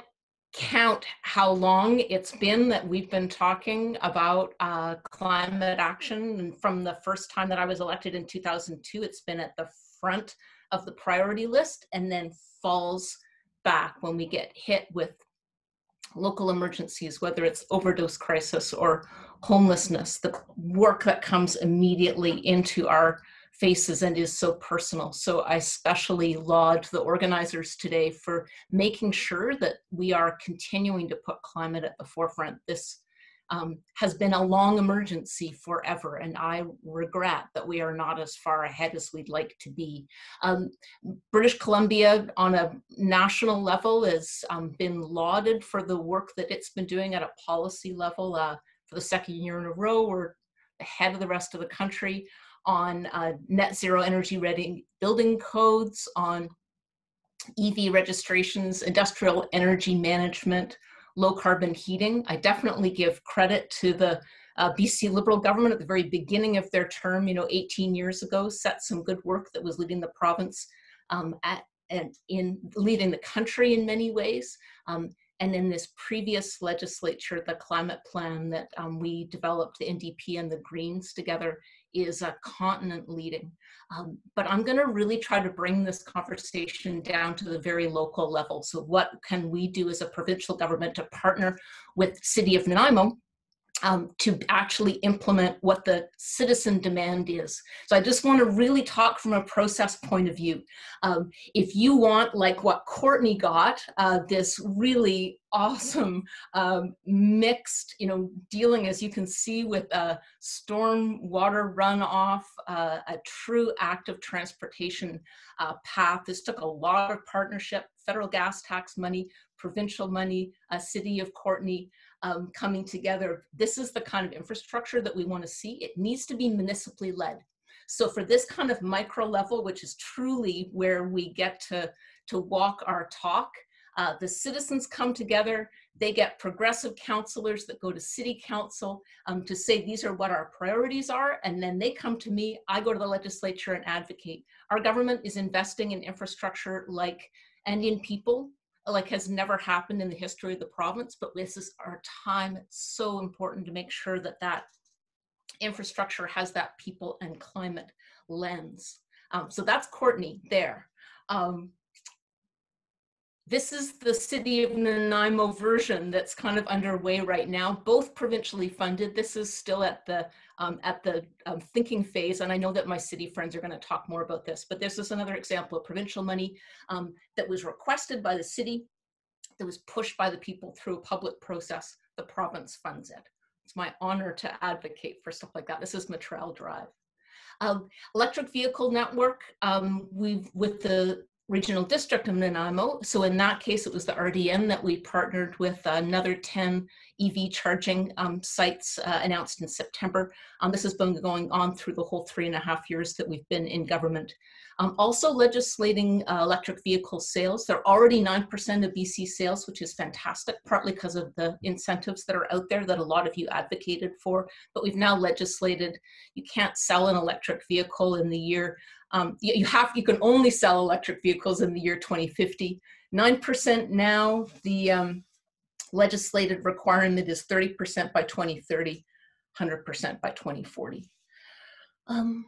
count how long it's been that we've been talking about uh, climate action. And from the first time that I was elected in 2002, it's been at the front of the priority list and then falls back when we get hit with local emergencies, whether it's overdose crisis or homelessness, the work that comes immediately into our faces and is so personal. So I especially laud the organizers today for making sure that we are continuing to put climate at the forefront. This um, has been a long emergency forever, and I regret that we are not as far ahead as we'd like to be. Um, British Columbia, on a national level, has um, been lauded for the work that it's been doing at a policy level. Uh, for the second year in a row, we're ahead of the rest of the country on uh, net zero energy ready building codes, on EV registrations, industrial energy management, low carbon heating. I definitely give credit to the uh, BC Liberal government at the very beginning of their term, you know, 18 years ago, set some good work that was leading the province um, at, and in leading the country in many ways. Um, and in this previous legislature, the climate plan that um, we developed, the NDP and the Greens together, is a continent leading. Um, but I'm going to really try to bring this conversation down to the very local level. So, what can we do as a provincial government to partner with City of Nanaimo um, to actually implement what the citizen demand is. So I just want to really talk from a process point of view. Um, if you want, like what Courtenay got, uh, this really awesome um, mixed, you know, dealing as you can see with a storm water runoff, uh, a true active transportation uh, path. This took a lot of partnership, federal gas tax money, provincial money, a city of Courtenay, um, coming together. This is the kind of infrastructure that we want to see. It needs to be municipally led. So for this kind of micro level, which is truly where we get to, to walk our talk, uh, the citizens come together, they get progressive counselors that go to city council um, to say these are what our priorities are, and then they come to me, I go to the legislature and advocate. Our government is investing in infrastructure like and in people like has never happened in the history of the province, but this is our time. It's so important to make sure that that infrastructure has that people and climate lens. Um, so that's Courtenay there. Um, this is the city of Nanaimo version that's kind of underway right now, both provincially funded. This is still at the um, at the um, thinking phase, and I know that my city friends are going to talk more about this. But this is another example of provincial money um, that was requested by the city, that was pushed by the people through a public process. The province funds it. It's my honor to advocate for stuff like that. This is Metral Drive. Um, electric vehicle network, um, we've with the regional district of Nanaimo. So in that case, it was the RDN that we partnered with another 10 EV charging um, sites uh, announced in September. Um, this has been going on through the whole three and a half years that we've been in government. Um, also legislating uh, electric vehicle sales. They're already 9% of BC sales, which is fantastic, partly because of the incentives that are out there that a lot of you advocated for. But we've now legislated you can't sell an electric vehicle in the year um, you, you, have you can only sell electric vehicles in the year 2050. Nine percent now. The um, legislated requirement is 30% by 2030, 100% by 2040. Um,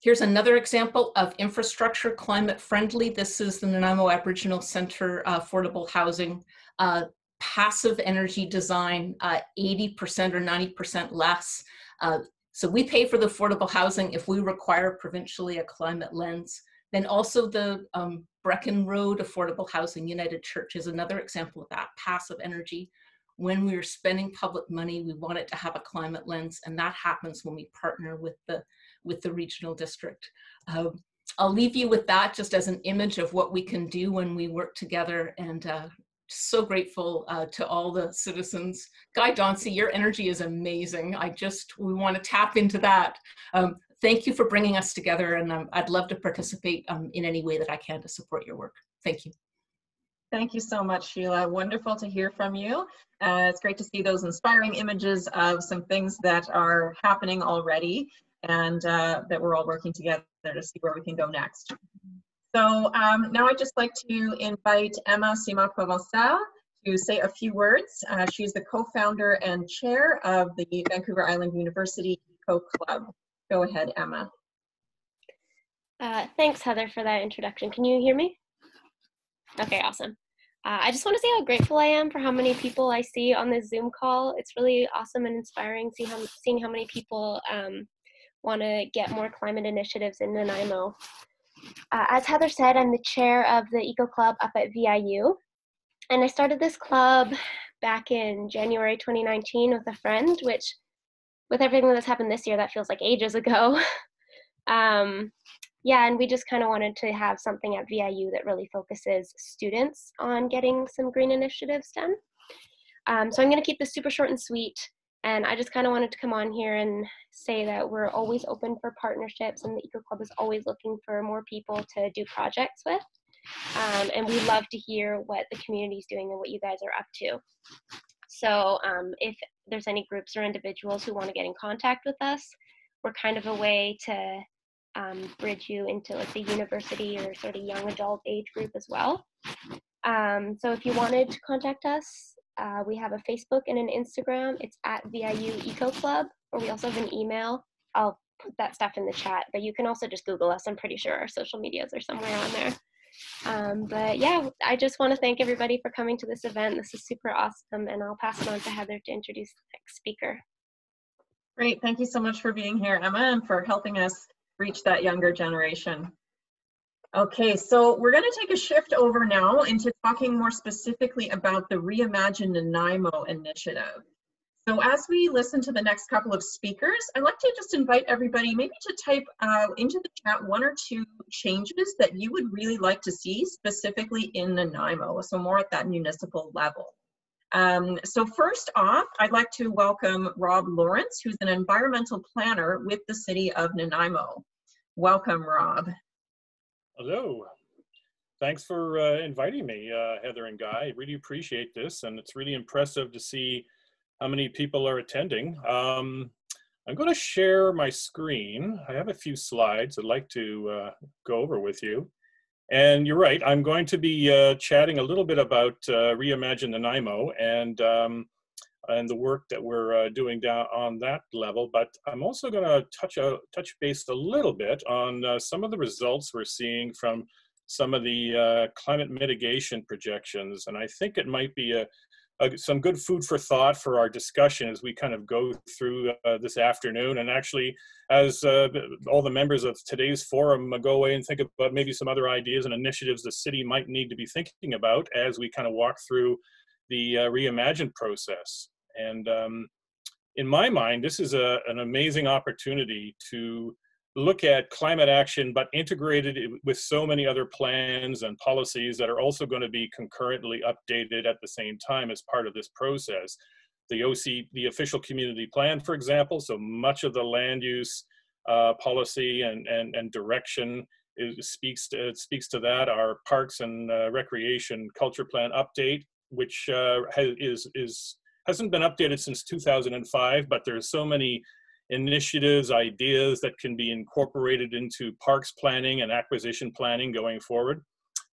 here's another example of infrastructure climate friendly. This is the Nanaimo Aboriginal Center uh, affordable housing. Uh, passive energy design, 80% uh, or 90% less. Uh, so we pay for the affordable housing if we require provincially a climate lens. Then also the um, Brechin Road Affordable Housing United Church is another example of that, passive energy. When we're spending public money, we want it to have a climate lens, and that happens when we partner with the, with the regional district. Uh, I'll leave you with that just as an image of what we can do when we work together and uh, so grateful uh, to all the citizens. Guy Dauncey, your energy is amazing. I just, we want to tap into that. Um, thank you for bringing us together and um, I'd love to participate um, in any way that I can to support your work. Thank you. Thank you so much, Sheila. Wonderful to hear from you. Uh, it's great to see those inspiring images of some things that are happening already and uh, that we're all working together to see where we can go next. So um, now I'd just like to invite Emma Simard Provençal to say a few words. Uh, she's the co-founder and chair of the Vancouver Island University Eco Club. Go ahead, Emma. Uh, thanks, Heather, for that introduction. Can you hear me? Okay, awesome. Uh, I just want to say how grateful I am for how many people I see on this Zoom call. It's really awesome and inspiring see how, seeing how many people um, want to get more climate initiatives in Nanaimo. Uh, as Heather said, I'm the chair of the Eco Club up at VIU. And I started this club back in January 2019 with a friend, which with everything that's happened this year, that feels like ages ago. um, yeah, and we just kind of wanted to have something at VIU that really focuses students on getting some green initiatives done. Um, so I'm going to keep this super short and sweet. And I just kind of wanted to come on here and say that we're always open for partnerships, and the Eco Club is always looking for more people to do projects with. Um, and we love to hear what the community is doing and what you guys are up to. So um, if there's any groups or individuals who want to get in contact with us, we're kind of a way to um, bridge you into like the university or sort of young adult age group as well. Um, so if you wanted to contact us, uh, we have a Facebook and an Instagram. It's at VIU Eco Club, or we also have an email. I'll put that stuff in the chat, but you can also just Google us. I'm pretty sure our social medias are somewhere on there. Um, but yeah, I just want to thank everybody for coming to this event. This is super awesome, and I'll pass it on to Heather to introduce the next speaker. Great, thank you so much for being here, Emma, and for helping us reach that younger generation. Okay, so we're going to take a shift over now into talking more specifically about the Reimagine Nanaimo initiative. So as we listen to the next couple of speakers, I'd like to just invite everybody maybe to type uh, into the chat one or two changes that you would really like to see specifically in Nanaimo, so more at that municipal level. Um, so first off, I'd like to welcome Rob Lawrance, who's an environmental planner with the city of Nanaimo. Welcome, Rob. Hello. Thanks for uh, inviting me, uh, Heather and Guy. I really appreciate this, and it's really impressive to see how many people are attending. Um, I'm going to share my screen. I have a few slides I'd like to uh, go over with you. And you're right, I'm going to be uh, chatting a little bit about uh, Reimagine Nanaimo and, um, and the work that we're uh, doing down on that level. But I'm also going to touch, a, touch base a little bit on uh, some of the results we're seeing from some of the uh, climate mitigation projections. And I think it might be a, uh, some good food for thought for our discussion as we kind of go through uh, this afternoon. And actually, as uh, all the members of today's forum go away and think about maybe some other ideas and initiatives the city might need to be thinking about as we kind of walk through the uh, reimagine process. And um, in my mind, this is a, an amazing opportunity to look at climate action, but integrated with so many other plans and policies that are also going to be concurrently updated at the same time as part of this process. The OC, the official community plan, for example, so much of the land use uh, policy and, and, and direction is, speaks, to, speaks to that. Our parks and uh, recreation culture plan update, which uh, has, is, is, hasn't been updated since 2005, but there's so many initiatives, ideas that can be incorporated into parks planning and acquisition planning going forward.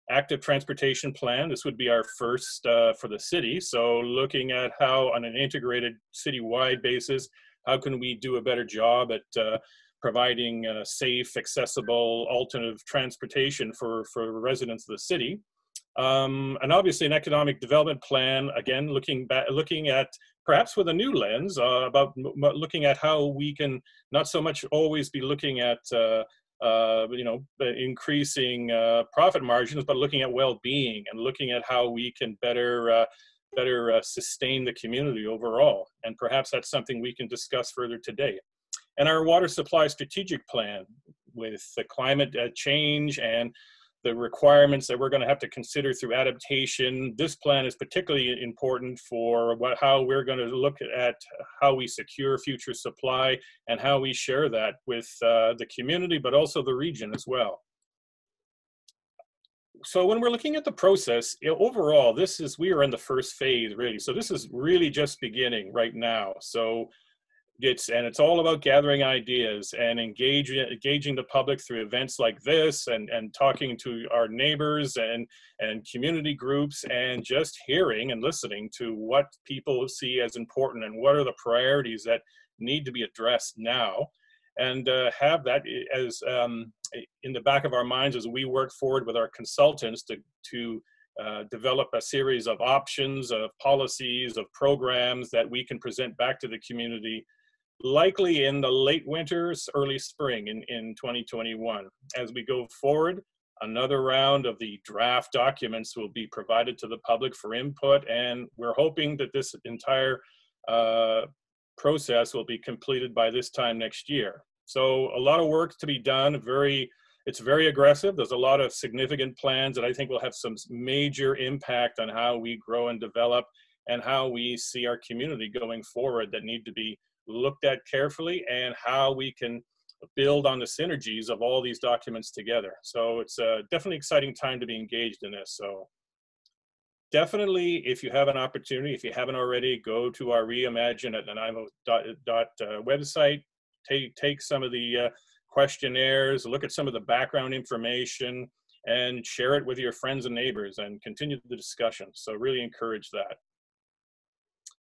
Active transportation plan, this would be our first uh, for the city. So looking at how on an integrated citywide basis, how can we do a better job at uh, providing uh, safe, accessible, alternative transportation for, for residents of the city. Um, and obviously an economic development plan, again, looking, back, looking at perhaps with a new lens uh, about looking at how we can not so much always be looking at uh, uh, you know increasing uh, profit margins, but looking at well-being and looking at how we can better uh, better uh, sustain the community overall. And perhaps that's something we can discuss further today. And our water supply strategic plan with the climate change and the requirements that we're going to have to consider through adaptation. This plan is particularly important for what, how we're going to look at how we secure future supply and how we share that with uh, the community, but also the region as well. So when we're looking at the process, overall, this is, we are in the first phase really. So this is really just beginning right now. So it's and it's all about gathering ideas and engaging engaging the public through events like this and and talking to our neighbors and and community groups and just hearing and listening to what people see as important and what are the priorities that need to be addressed now. And uh, have that as um, in the back of our minds as we work forward with our consultants to to uh, develop a series of options, of policies, of programs that we can present back to the community likely in the late winters, early spring in, in 2021. As we go forward, Another round of the draft documents will be provided to the public for input, and we're hoping that this entire uh, process will be completed by this time next year. So a lot of work to be done, very it's very aggressive. There's a lot of significant plans that I think will have some major impact on how we grow and develop and how we see our community going forward that need to be looked at carefully and how we can build on the synergies of all these documents together. So it's a definitely exciting time to be engaged in this. So definitely, if you have an opportunity, if you haven't already, go to our Reimagine at Nanaimo dot, dot uh, website, take, take some of the uh, questionnaires, look at some of the background information, and share it with your friends and neighbors and continue the discussion. So really encourage that.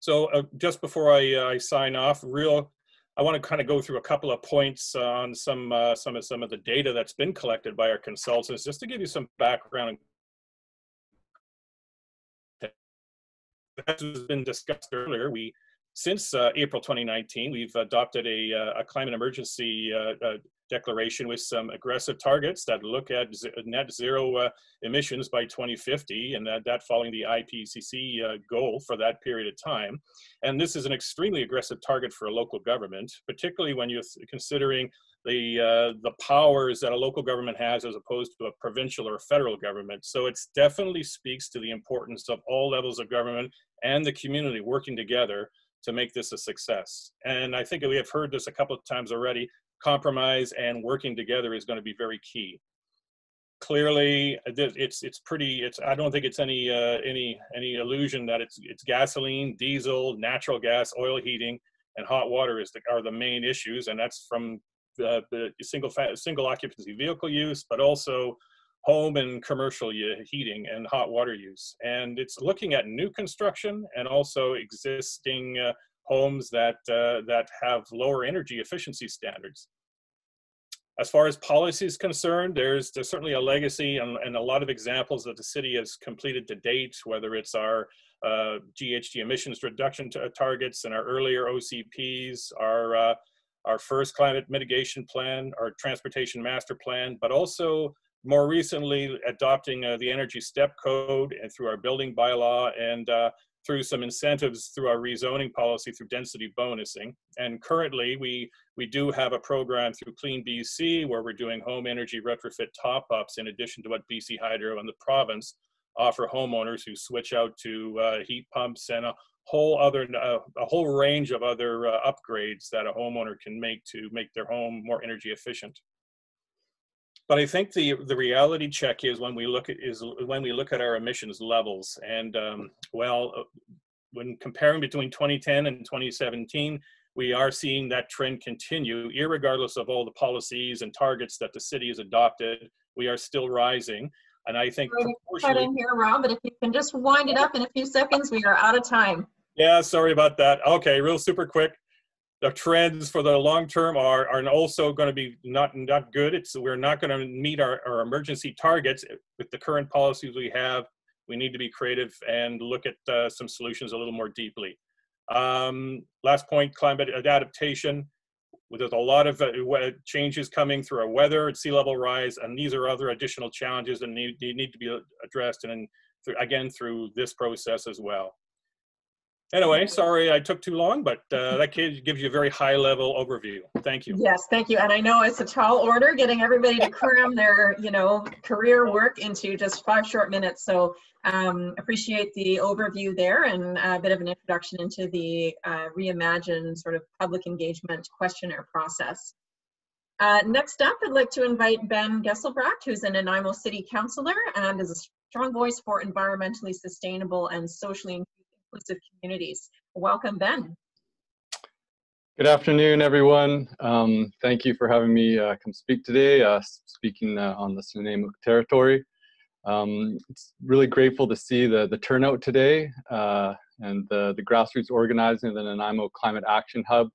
So uh, just before I, uh, I sign off, real, I want to kind of go through a couple of points on some uh, some of some of the data that's been collected by our consultants, just to give you some background. As has been discussed earlier, we since uh, April 2019, we've adopted a, uh, a climate emergency uh, declaration with some aggressive targets that look at net zero uh, emissions by 2050, and that, that following the IPCC uh, goal for that period of time. And this is an extremely aggressive target for a local government, particularly when you're considering the uh, the powers that a local government has as opposed to a provincial or a federal government. So it definitely speaks to the importance of all levels of government and the community working together to make this a success. And I think we have heard this a couple of times already compromise and working together is going to be very key. Clearly, it's it's pretty. It's I don't think it's any uh, any any illusion that it's it's gasoline, diesel, natural gas, oil heating, and hot water is the, are the main issues, and that's from the, the single single occupancy vehicle use, but also home and commercial heating and hot water use. And it's looking at new construction and also existing uh, homes that, uh, that have lower energy efficiency standards. As far as policy is concerned, there's, there's certainly a legacy and, and a lot of examples that the city has completed to date, whether it's our uh, GHG emissions reduction targets and our earlier OCPs, our, uh, our first climate mitigation plan, our transportation master plan, but also more recently adopting uh, the energy step code and through our building bylaw and uh, through some incentives through our rezoning policy through density bonusing. And currently we, we do have a program through Clean BC where we're doing home energy retrofit top-ups in addition to what BC Hydro and the province offer homeowners who switch out to uh, heat pumps and a whole other, uh, a whole range of other uh, upgrades that a homeowner can make to make their home more energy efficient. But I think the the reality check is when we look at is when we look at our emissions levels, and um, well, uh, when comparing between 2010 and 2017, we are seeing that trend continue, regardless of all the policies and targets that the city has adopted. We are still rising, and I think. Cut in here, Rob, but if you can just wind it up in a few seconds, we are out of time. Yeah, sorry about that. Okay, real super quick the trends for the long term are, are also going to be not not good. It's we're not going to meet our, our emergency targets with the current policies we have. We need to be creative and look at uh, some solutions a little more deeply. Um, last point: climate adaptation. There's a lot of uh, changes coming through our weather and sea level rise, and these are other additional challenges that need, need to be addressed, and through, again through this process as well. Anyway, sorry I took too long, but uh, that gives you a very high level overview. Thank you. Yes, thank you. And I know it's a tall order getting everybody to cram their, you know, career work into just five short minutes. So um, appreciate the overview there and a bit of an introduction into the uh, reimagined sort of public engagement questionnaire process. Uh, next up, I'd like to invite Ben Geselbracht, who's an Nanaimo City Councilor and is a strong voice for environmentally sustainable and socially inclusive communities. Welcome, Ben. Good afternoon, everyone. Um, thank you for having me uh, come speak today, uh, speaking uh, on the Snuneymuxw territory. Um, it's really grateful to see the, the turnout today uh, and the, the grassroots organizing the Nanaimo Climate Action Hub.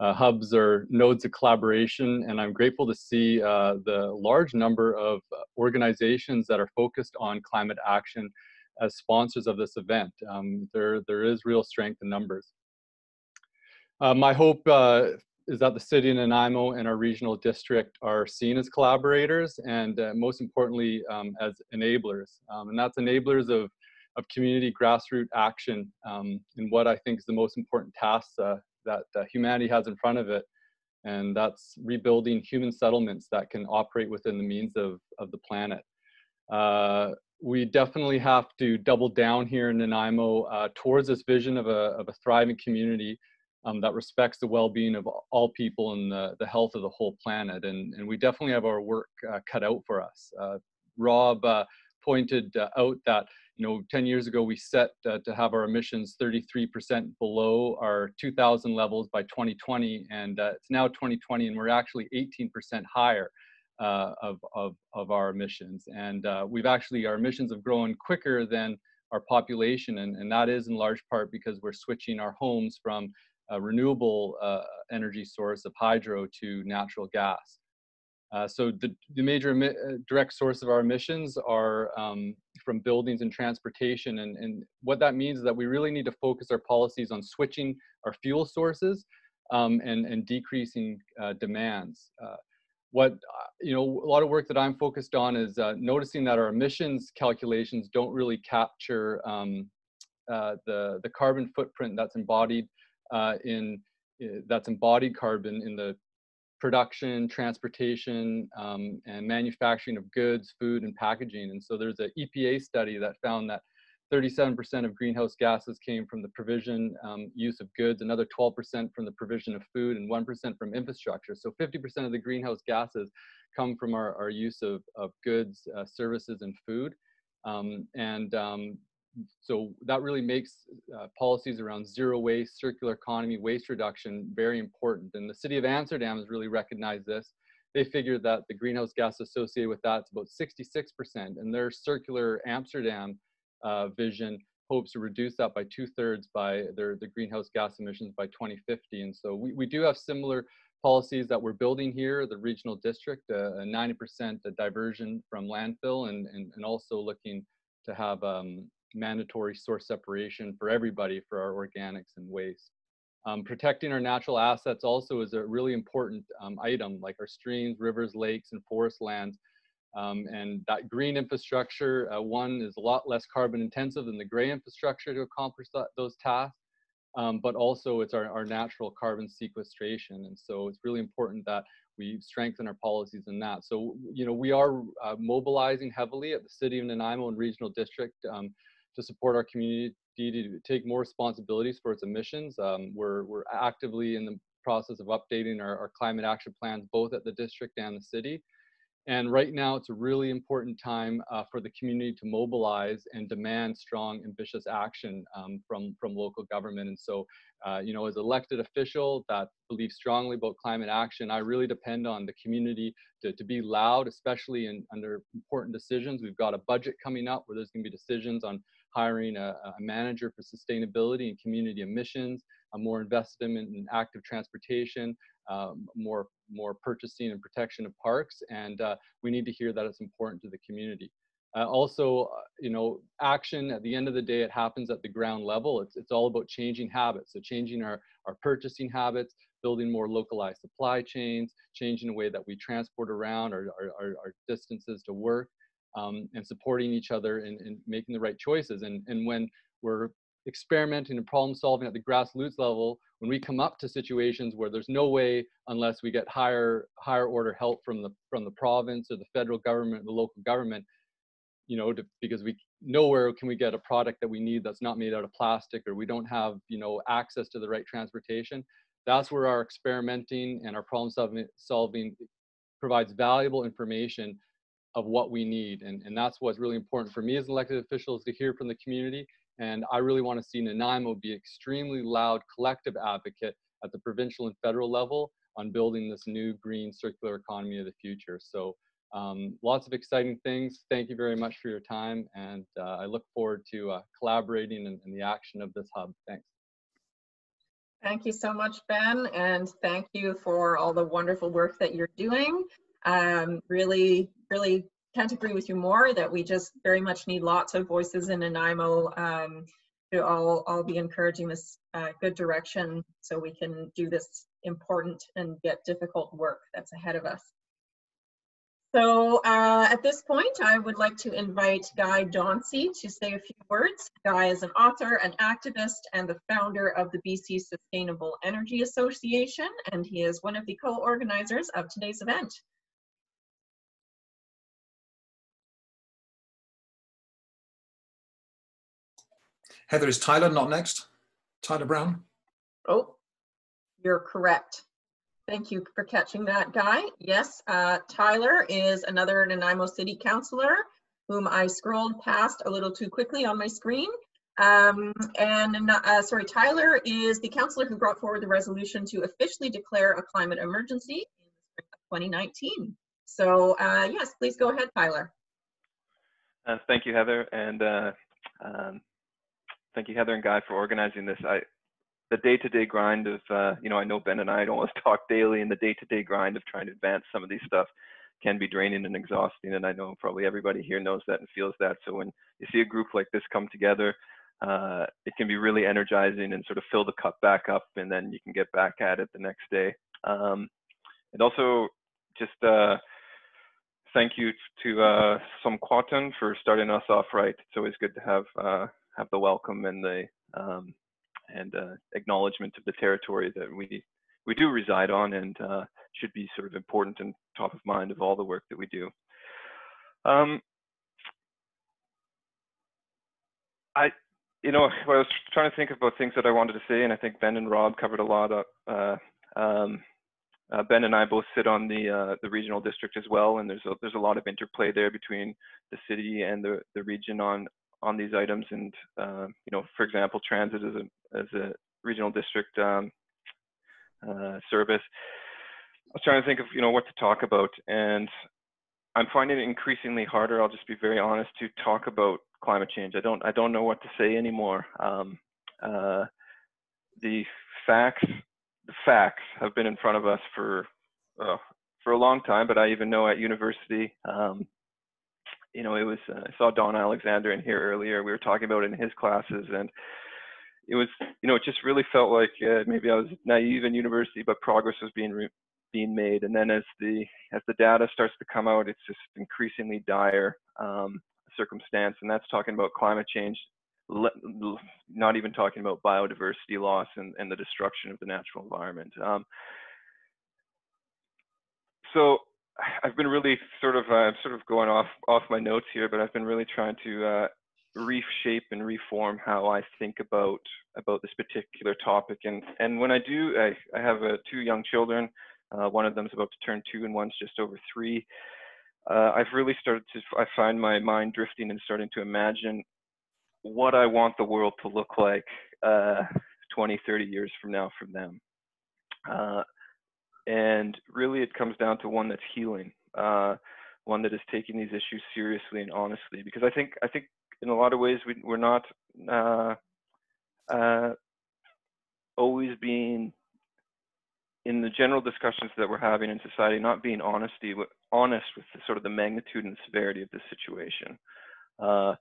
Uh, hubs are nodes of collaboration, and I'm grateful to see uh, the large number of organizations that are focused on climate action as sponsors of this event. Um, there, there is real strength in numbers. Uh, my hope uh, is that the city of Nanaimo and our regional district are seen as collaborators and uh, most importantly um, as enablers. Um, and that's enablers of, of community grassroots action um, in what I think is the most important task uh, that uh, humanity has in front of it. And that's rebuilding human settlements that can operate within the means of, of the planet. We definitely have to double down here in Nanaimo uh, towards this vision of a, of a thriving community um, that respects the well-being of all people and the, the health of the whole planet. And, and we definitely have our work uh, cut out for us. Uh, Rob uh, pointed uh, out that you know 10 years ago we set uh, to have our emissions 33% below our 2000 levels by 2020, and it's now 2020, and we're actually 18% higher. Uh, of, of, of our emissions. And uh, we've actually, our emissions have grown quicker than our population, and, and that is in large part because we're switching our homes from a renewable uh, energy source of hydro to natural gas. Uh, so the, the major uh, direct source of our emissions are um, from buildings and transportation. And, and what that means is that we really need to focus our policies on switching our fuel sources um, and, and decreasing uh, demands what uh, you know a lot of work that i'm focused on is uh, noticing that our emissions calculations don't really capture um, uh, the the carbon footprint that's embodied uh, in uh, that's embodied carbon in the production transportation um, and manufacturing of goods food and packaging. And so there's an epa study that found that 37% of greenhouse gases came from the provision um, use of goods, another 12% from the provision of food, and 1% from infrastructure. So 50% of the greenhouse gases come from our, our use of, of goods, uh, services, and food. Um, and um, so that really makes uh, policies around zero waste, circular economy, waste reduction very important. And the city of Amsterdam has really recognized this. They figured that the greenhouse gas associated with that is about 66%, and their circular Amsterdam uh, vision hopes to reduce that by two thirds by their the greenhouse gas emissions by 2050. And so we, we do have similar policies that we're building here, the regional district, uh, a 90% diversion from landfill and, and, and also looking to have um, mandatory source separation for everybody for our organics and waste. Um, protecting our natural assets also is a really important um, item like our streams, rivers, lakes, and forest lands um, and that green infrastructure, uh, one, is a lot less carbon intensive than the gray infrastructure to accomplish that, those tasks. Um, but also it's our, our natural carbon sequestration. And so it's really important that we strengthen our policies in that. So, you know, we are uh, mobilizing heavily at the City of Nanaimo and Regional District um, to support our community to take more responsibilities for its emissions. Um, we're, we're actively in the process of updating our, our climate action plans, both at the district and the city. And right now, it's a really important time uh, for the community to mobilize and demand strong, ambitious action um, from, from local government. And so, uh, you know, as elected official that believes strongly about climate action, I really depend on the community to, to be loud, especially in under important decisions. We've got a budget coming up where there's going to be decisions on hiring a, a manager for sustainability and community emissions, a more investment in active transportation, um, more more purchasing and protection of parks, and uh, we need to hear that it's important to the community. Uh, also, uh, you know, action at the end of the day, it happens at the ground level. It's, it's all about changing habits. So changing our, our purchasing habits, building more localized supply chains, changing the way that we transport around our, our, our distances to work, um, and supporting each other and, making the right choices. And, and when we're experimenting and problem solving at the grassroots level when we come up to situations where there's no way unless we get higher higher order help from the from the province or the federal government or the local government you know to, because we nowhere can we get a product that we need that's not made out of plastic or we don't have you know access to the right transportation. That's where our experimenting and our problem solving, solving provides valuable information of what we need. And, and that's what's really important for me as elected officials to hear from the community and I really want to see Nanaimo be extremely loud collective advocate at the provincial and federal level on building this new green circular economy of the future. So um, lots of exciting things. Thank you very much for your time. And uh, I look forward to uh, collaborating in, the action of this hub. Thanks. Thank you so much, Ben. And thank you for all the wonderful work that you're doing. Um, really, really can't agree with you more that we just very much need lots of voices in Nanaimo um, to all, all be encouraging this uh, good direction so we can do this important and yet difficult work that's ahead of us. So uh, at this point, I would like to invite Guy Dauncey to say a few words. Guy is an author, an activist, and the founder of the BC Sustainable Energy Association, and he is one of the co-organizers of today's event. Heather, is Tyler not next? Tyler Brown? Oh, you're correct. Thank you for catching that, Guy. Yes, uh, Tyler is another Nanaimo City Councilor whom I scrolled past a little too quickly on my screen. Um, and uh, sorry, Tyler is the councillor who brought forward the resolution to officially declare a climate emergency in 2019. So uh, yes, please go ahead, Tyler. Uh, thank you, Heather, and uh, um, thank you, Heather and Guy, for organizing this. I, the day-to-day grind of uh, you know I know Ben and I always talk daily, and the day-to-day grind of trying to advance some of these stuff can be draining and exhausting. And I know probably everybody here knows that and feels that. So when you see a group like this come together, uh, it can be really energizing and sort of fill the cup back up, and then you can get back at it the next day. Um, and also just uh, thank you to uh, Somquatan for starting us off right. It's always good to have uh, have the welcome and the um, and uh, acknowledgement of the territory that we we do reside on and uh, should be sort of important and top of mind of all the work that we do. Um, I, you know, I was trying to think about things that I wanted to say, and I think Ben and Rob covered a lot of. Uh, um, uh, ben and I both sit on the uh, the regional district as well, and there's a, there's a lot of interplay there between the city and the the region on on these items. And uh, you know, for example, transit as a as a regional district um, uh, service. I was trying to think of you know what to talk about, and I'm finding it increasingly harder. I'll just be very honest to talk about climate change. I don't I don't know what to say anymore. Um, uh, the facts the facts have been in front of us for uh, for a long time, but I even know at university um, you know, it was, uh, I saw Don Alexander in here earlier. We were talking about in his classes and it was, you know, it just really felt like uh, maybe I was naive in university, but progress was being re- being made. And then as the as the data starts to come out, it's just increasingly dire um, circumstance. And that's talking about climate change, not even talking about biodiversity loss and, and the destruction of the natural environment. Um, so I've been really sort of uh, sort of going off off my notes here, but I've been really trying to uh, reshape and reform how I think about about this particular topic. And and when I do, I, I have uh, two young children. Uh, one of them is about to turn two, and one's just over three. Uh, I've really started to I find my mind drifting and starting to imagine what I want the world to look like uh, 20, 30 years from now from them. And really it comes down to one that's healing uh, one that is taking these issues seriously and honestly. Because i think i think in a lot of ways we, we're not uh, uh, always being in the general discussions that we're having in society not being honesty honest with the, sort of the magnitude and severity of the situation. Uh,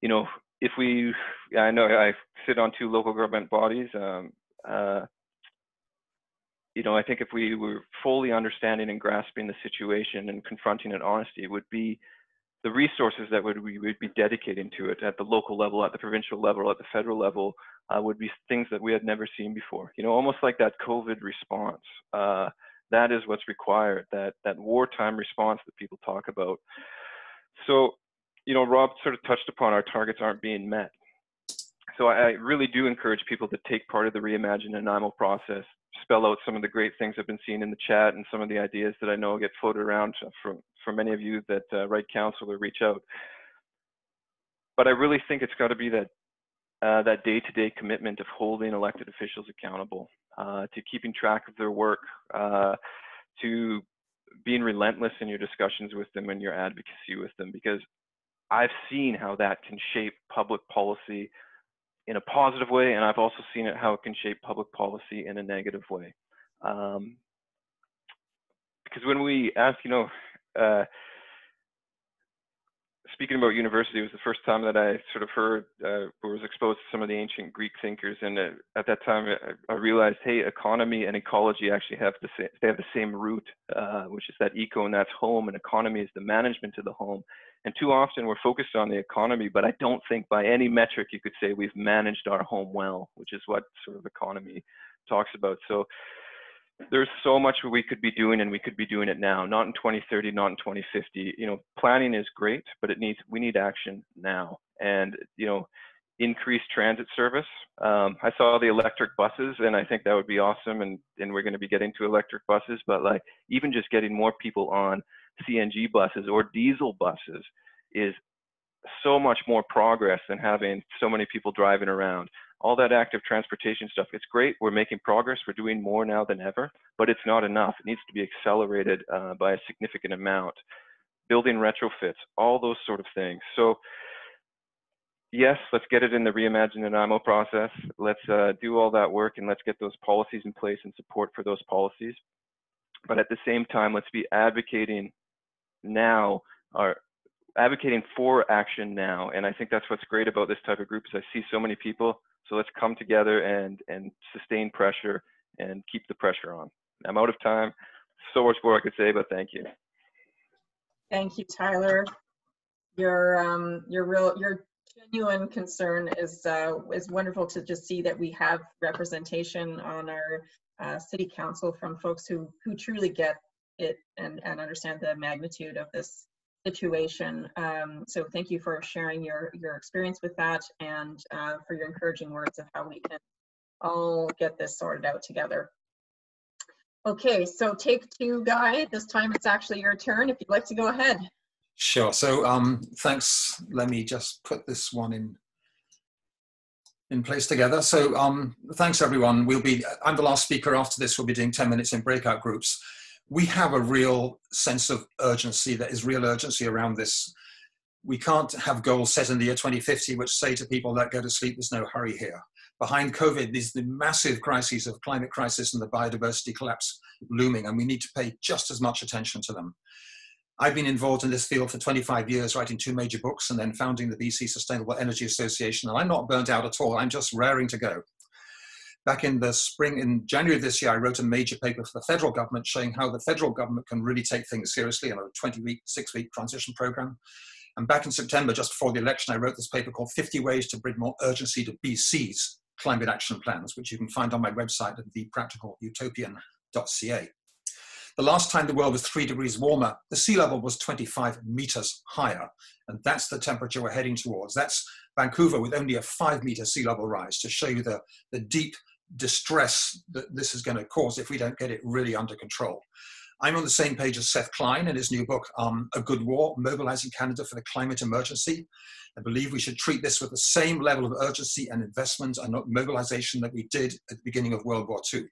you know if we i know i sit on two local government bodies um, uh, you know, I think if we were fully understanding and grasping the situation and confronting it honesty, it would be the resources that would we would be dedicating to it at the local level, at the provincial level, at the federal level, uh, would be things that we had never seen before. You know, almost like that COVID response. Uh, that is what's required. That that wartime response that people talk about. So, you know, Rob sort of touched upon our targets aren't being met. So I, I really do encourage people to take part of the Reimagine Nanaimo process spell out some of the great things I've been seeing in the chat and some of the ideas that I know get floated around from from many of you that uh, write council or reach out. But I really think it's got to be that uh, that day-to-day commitment of holding elected officials accountable, uh, to keeping track of their work, uh, to being relentless in your discussions with them and your advocacy with them, because I've seen how that can shape public policy in a positive way, and I've also seen it how it can shape public policy in a negative way. Um, because when we ask, you know, uh, speaking about university was the first time that I sort of heard uh, or was exposed to some of the ancient Greek thinkers, and uh, at that time I, I, realized, hey, economy and ecology actually have the same, they have the same root, uh, which is that eco and that's home, and economy is the management of the home. And too often we're focused on the economy, but I don't think by any metric you could say we've managed our home well, which is what sort of economy talks about. So there's so much we could be doing and we could be doing it now not in 2030 not in 2050 you know planning is great but it needs we need action now. And you know increased transit service um, i saw the electric buses and i think that would be awesome and and we're going to be getting to electric buses but like even just getting more people on cng buses or diesel buses is so much more progress than having so many people driving around all that active transportation stuff. It's great. We're making progress. We're doing more now than ever, but it's not enough. It needs to be accelerated uh, by a significant amount. Building retrofits, all those sort of things. So yes, let's get it in the Reimagine Nanaimo process. Let's uh, do all that work and let's get those policies in place and support for those policies. But at the same time, let's be advocating now our advocating for action now. And I think that's what's great about this type of group is I see so many people so let's come together and, and sustain pressure and keep the pressure on. I'm out of time. So much more I could say, but thank you. Thank you, Tyler. Your um, your real your genuine concern is uh, is wonderful to just see that we have representation on our uh, city council from folks who who truly get it and and understand the magnitude of this situation. Um, so thank you for sharing your, your experience with that and uh, for your encouraging words of how we can all get this sorted out together. Okay, so take two, Guy. This time it's actually your turn if you'd like to go ahead. Sure. So um, thanks. Let me just put this one in in place together. So um, thanks everyone. We'll be, I'm the last speaker after this. We'll be doing 10 minutes in breakout groups we have a real sense of urgency. There is real urgency around this. We can't have goals set in the year 2050 which say to people that go to sleep, there's no hurry here. Behind COVID, there's the massive crises of climate crisis and the biodiversity collapse looming, and we need to pay just as much attention to them. I've been involved in this field for 25 years, writing two major books and then founding the BC Sustainable Energy Association. And I'm not burnt out at all. I'm just raring to go. Back in the spring, in January of this year, I wrote a major paper for the federal government showing how the federal government can really take things seriously in a 20 week, six week transition program. And back in September, just before the election, I wrote this paper called 50 Ways to Bring More Urgency to BC's Climate Action Plans, which you can find on my website at thepracticalutopian.ca. The last time the world was three degrees warmer, the sea level was 25 meters higher. And that's the temperature we're heading towards. That's Vancouver with only a five meter sea level rise to show you the, the deep distress that this is going to cause if we don't get it really under control. I'm on the same page as Seth Klein in his new book, um, A Good War, Mobilizing Canada for the Climate Emergency. I believe we should treat this with the same level of urgency and investment and mobilization that we did at the beginning of World War II.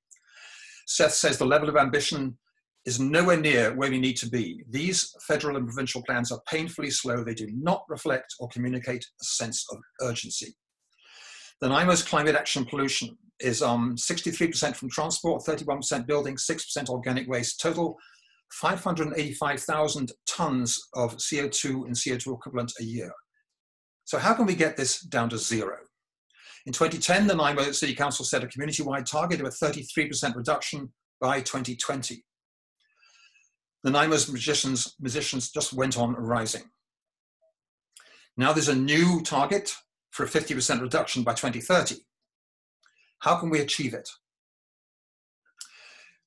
Seth says the level of ambition is nowhere near where we need to be. These federal and provincial plans are painfully slow. They do not reflect or communicate a sense of urgency. Nanaimo's climate action pollution is um, 63% from transport, 31% building, 6% organic waste, total 585,000 tons of CO2 and CO2 equivalent a year. So how can we get this down to zero? In 2010, the Nanaimo City Council set a community-wide target of a 33% reduction by 2020. Nanaimo's musicians, musicians just went on rising. Now there's a new target for a 50% reduction by 2030. How can we achieve it?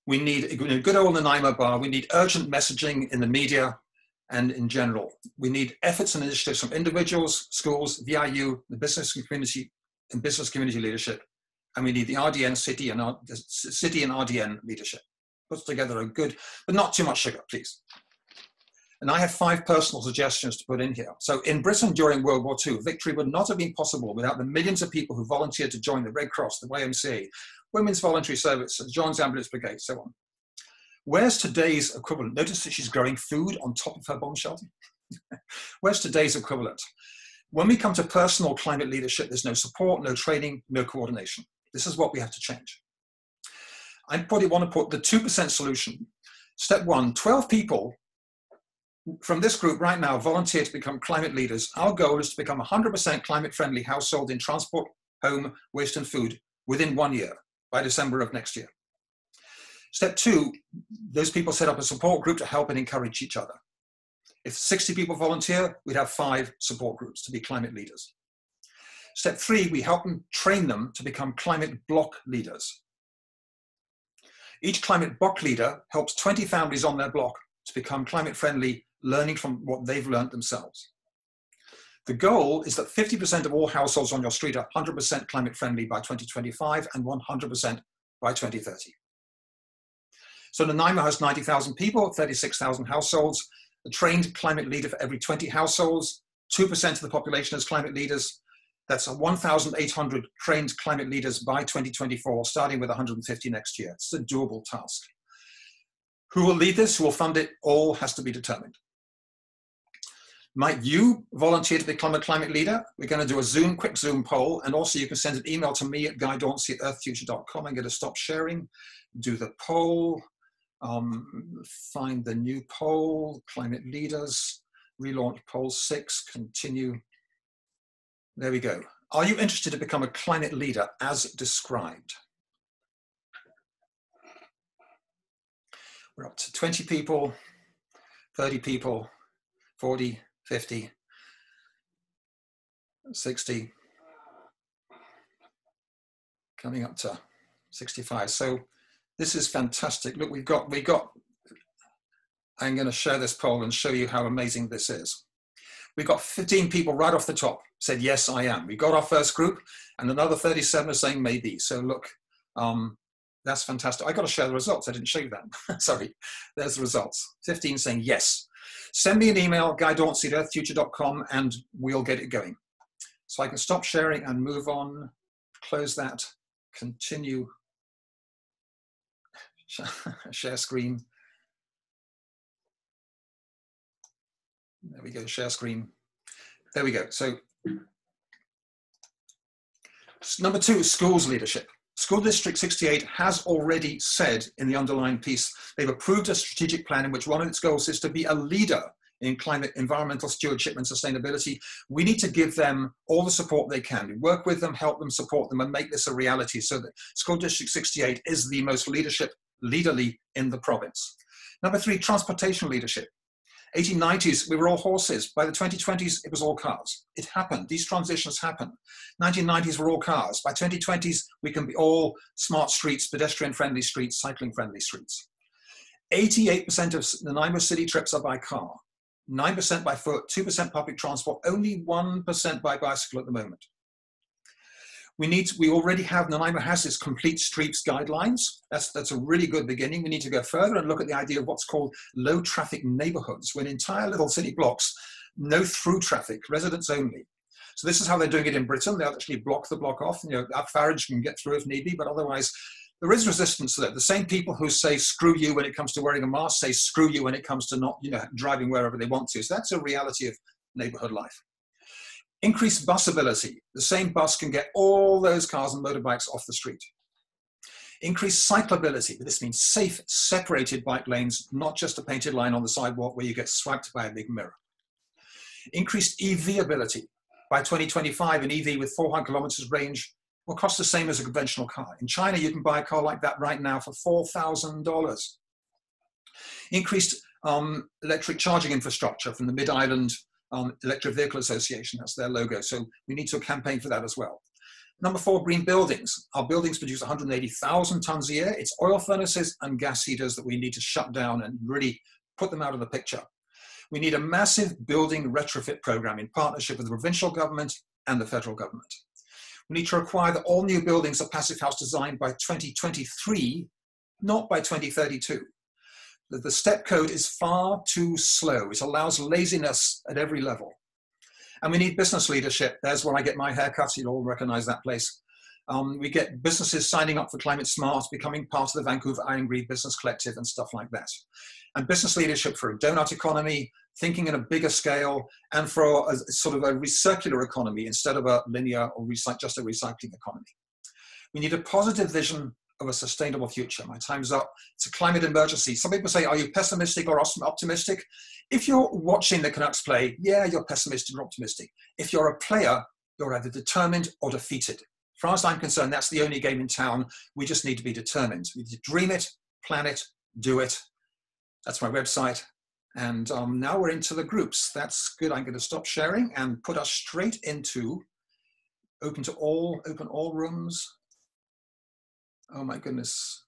We need a good old Nanaimo bar. We need urgent messaging in the media and in general. We need efforts and initiatives from individuals, schools, VIU, the business community, and business community leadership. And we need the RDN city and city and RDN leadership. Puts together a good, but not too much sugar, please. And I have five personal suggestions to put in here. So in Britain during World War II, victory would not have been possible without the millions of people who volunteered to join the Red Cross, the YMCA, Women's Voluntary Service, John's Ambulance Brigade, so on. Where's today's equivalent? Notice that she's growing food on top of her bomb shelter. Where's today's equivalent? When we come to personal climate leadership, there's no support, no training, no coordination. This is what we have to change. I probably want to put the 2% solution. Step one, 12 people from this group right now volunteer to become climate leaders. Our goal is to become 100% climate friendly household in transport, home, waste and food within one year by December of next year. Step two, those people set up a support group to help and encourage each other. If 60 people volunteer, we'd have five support groups to be climate leaders. Step three, we help them train them to become climate block leaders. Each climate block leader helps 20 families on their block to become climate friendly, learning from what they've learned themselves. The goal is that 50% of all households on your street are 100% climate friendly by 2025 and 100% by 2030. So Nanaimo has 90,000 people, 36,000 households, a trained climate leader for every 20 households, 2% of the population as climate leaders. That's 1,800 trained climate leaders by 2024, starting with 150 next year. It's a doable task. Who will lead this? Who will fund it? All has to be determined. Might you volunteer to become a climate leader? We're going to do a Zoom, quick Zoom poll. And also you can send an email to me at guydauncey at earthfuture.com and get a stop sharing. Do the poll um, find the new poll, climate leaders, relaunch poll six, continue. There we go. Are you interested to become a climate leader as described? We're up to 20 people, 30 people, 40, 50, 60, coming up to 65. So this is fantastic. Look, we've got, we got, I'm going to share this poll and show you how amazing this is. We got 15 people right off the top said, yes, I am. We got our first group and another 37 are saying maybe. So look, um, that's fantastic. I got to share the results. I didn't show you that. Sorry. There's the results. 15 saying yes. Send me an email, guydauncey at earthfuture.com, and we'll get it going. So I can stop sharing and move on, close that, continue share screen. There we go, share screen. There we go. So number two is schools leadership. School District 68 has already said in the underlying piece, they've approved a strategic plan in which one of its goals is to be a leader in climate, environmental stewardship and sustainability. We need to give them all the support they can. We work with them, help them, support them, and make this a reality so that School District 68 is the most leadership leaderly in the province. Number three, transportation leadership. 1890s, we were all horses. By the 2020s, it was all cars. It happened. These transitions happen. 1990s were all cars. By 2020s, we can be all smart streets, pedestrian-friendly streets, cycling-friendly streets. 88% of the Nanaimo city trips are by car, 9% by foot, 2% public transport, only 1% by bicycle at the moment. We need, we already have, Nanaimo has its complete streets guidelines. That's, that's a really good beginning. We need to go further and look at the idea of what's called low traffic neighborhoods, when entire little city blocks, no through traffic, residents only. So this is how they're doing it in Britain. They actually block the block off. You know, Farage can get through if need be, but otherwise there is resistance to that. The same people who say screw you when it comes to wearing a mask say screw you when it comes to not, you know, driving wherever they want to. So that's a reality of neighborhood life. Increased busability. The same bus can get all those cars and motorbikes off the street. Increased cyclability. This means safe, separated bike lanes, not just a painted line on the sidewalk where you get swiped by a big mirror. Increased EV ability. By 2025, an EV with 400 kilometers range will cost the same as a conventional car. In China, you can buy a car like that right now for $4,000. Increased um, electric charging infrastructure from the Mid-Island um, Electric Vehicle Association. That's their logo. So we need to campaign for that as well. Number four, green buildings. Our buildings produce 180,000 tons a year. It's oil furnaces and gas heaters that we need to shut down and really put them out of the picture. We need a massive building retrofit program in partnership with the provincial government and the federal government. We need to require that all new buildings are passive house designed by 2023, not by 2032 that the step code is far too slow. It allows laziness at every level. And we need business leadership. There's where I get my haircuts. You'll all recognize that place. Um, we get businesses signing up for Climate Smart, becoming part of the Vancouver Island Green Business Collective and stuff like that. And business leadership for a donut economy, thinking in a bigger scale, and for a, sort of a recircular economy instead of a linear or just a recycling economy. We need a positive vision of a sustainable future. My time's up. It's a climate emergency. Some people say, are you pessimistic or optimistic? If you're watching the Canucks play, yeah, you're pessimistic or optimistic. If you're a player, you're either determined or defeated. As far as I'm concerned, that's the only game in town. We just need to be determined. We need to dream it, plan it, do it. That's my website. And um, now we're into the groups. That's good. I'm going to stop sharing and put us straight into open to all, open all rooms. Oh my goodness.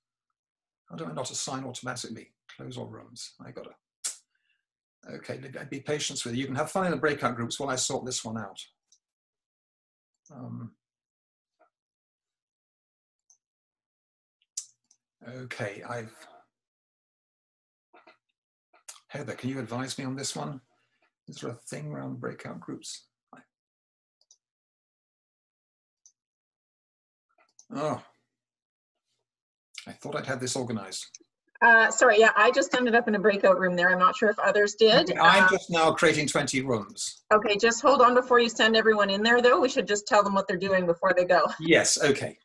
How do I not assign automatically? Close all rooms. I gotta. Okay, be patient with you. You can have fun in the breakout groups while I sort this one out. Um, okay, I've Heather, can you advise me on this one? Is there a thing around breakout groups? Oh, I thought I'd had this organized. Uh, sorry, yeah, I just ended up in a breakout room there. I'm not sure if others did. Okay, I'm uh, just now creating 20 rooms. Okay, just hold on before you send everyone in there, though. We should just tell them what they're doing before they go. Yes, okay.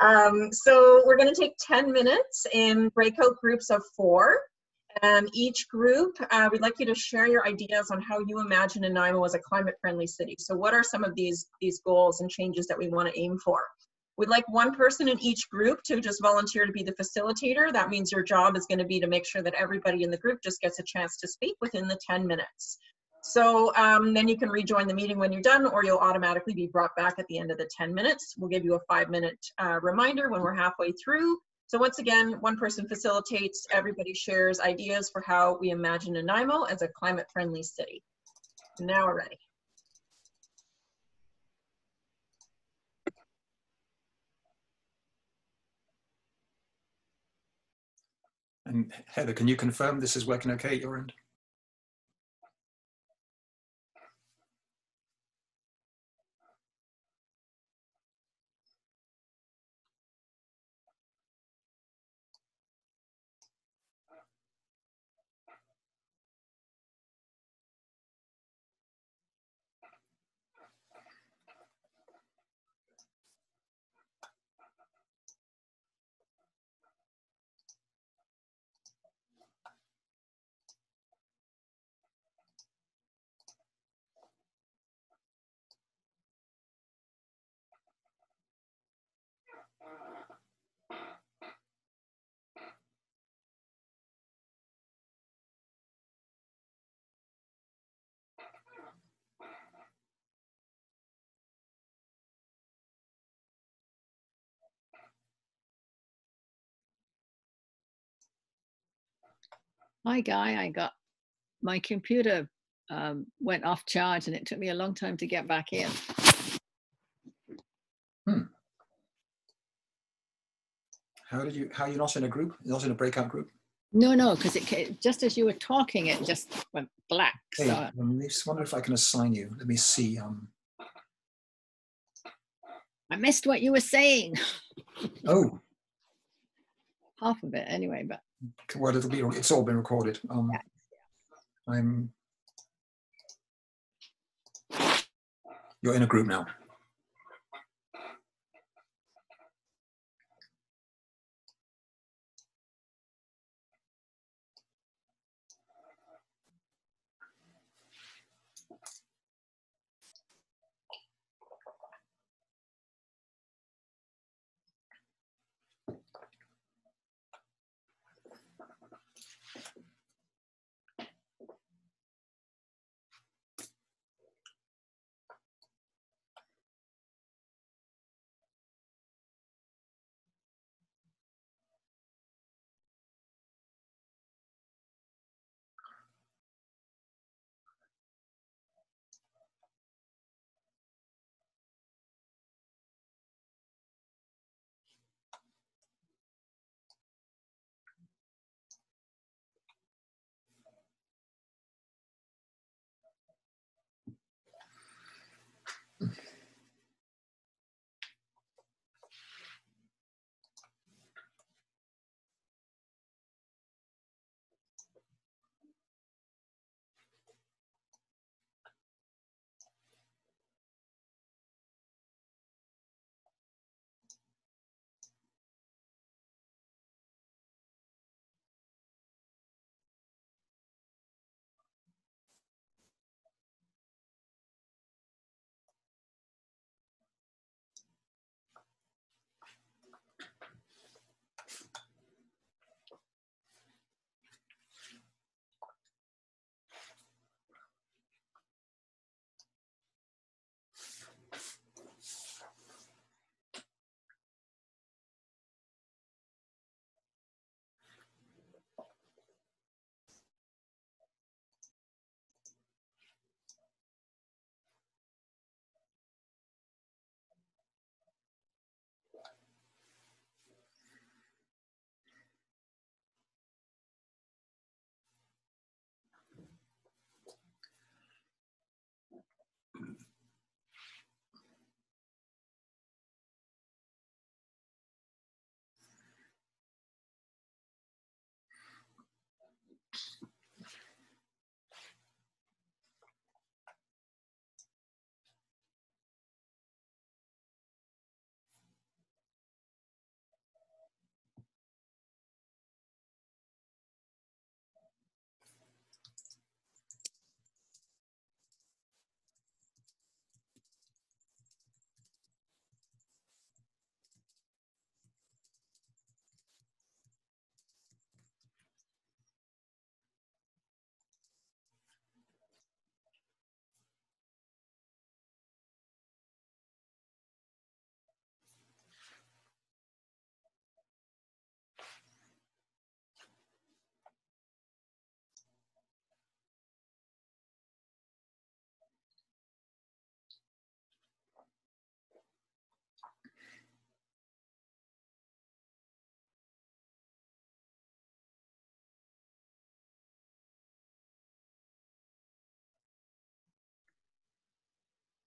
Um, so we're going to take 10 minutes in breakout groups of four. And each group, uh, we'd like you to share your ideas on how you imagine Nanaimo as a climate-friendly city. So what are some of these, these goals and changes that we want to aim for? We'd like one person in each group to just volunteer to be the facilitator. That means your job is going to be to make sure that everybody in the group just gets a chance to speak within the 10 minutes. So um, then you can rejoin the meeting when you're done or you'll automatically be brought back at the end of the 10 minutes. We'll give you a five minute uh, reminder when we're halfway through. So once again, one person facilitates, everybody shares ideas for how we imagine Nanaimo as a climate friendly city. Now we're ready. And Heather, can you confirm this is working okay at your end? Hi, Guy. I got my computer um, went off charge and it took me a long time to get back in. Hmm. How did you, how are you not in a group? You're not in a breakout group? No, no, because it just as you were talking, it just went black. Hey, So um, I just wonder if I can assign you. Let me see. Um, I missed what you were saying. oh, Half of it anyway, but well, it'll be, it's all been recorded. Um, I'm, you're in a group now.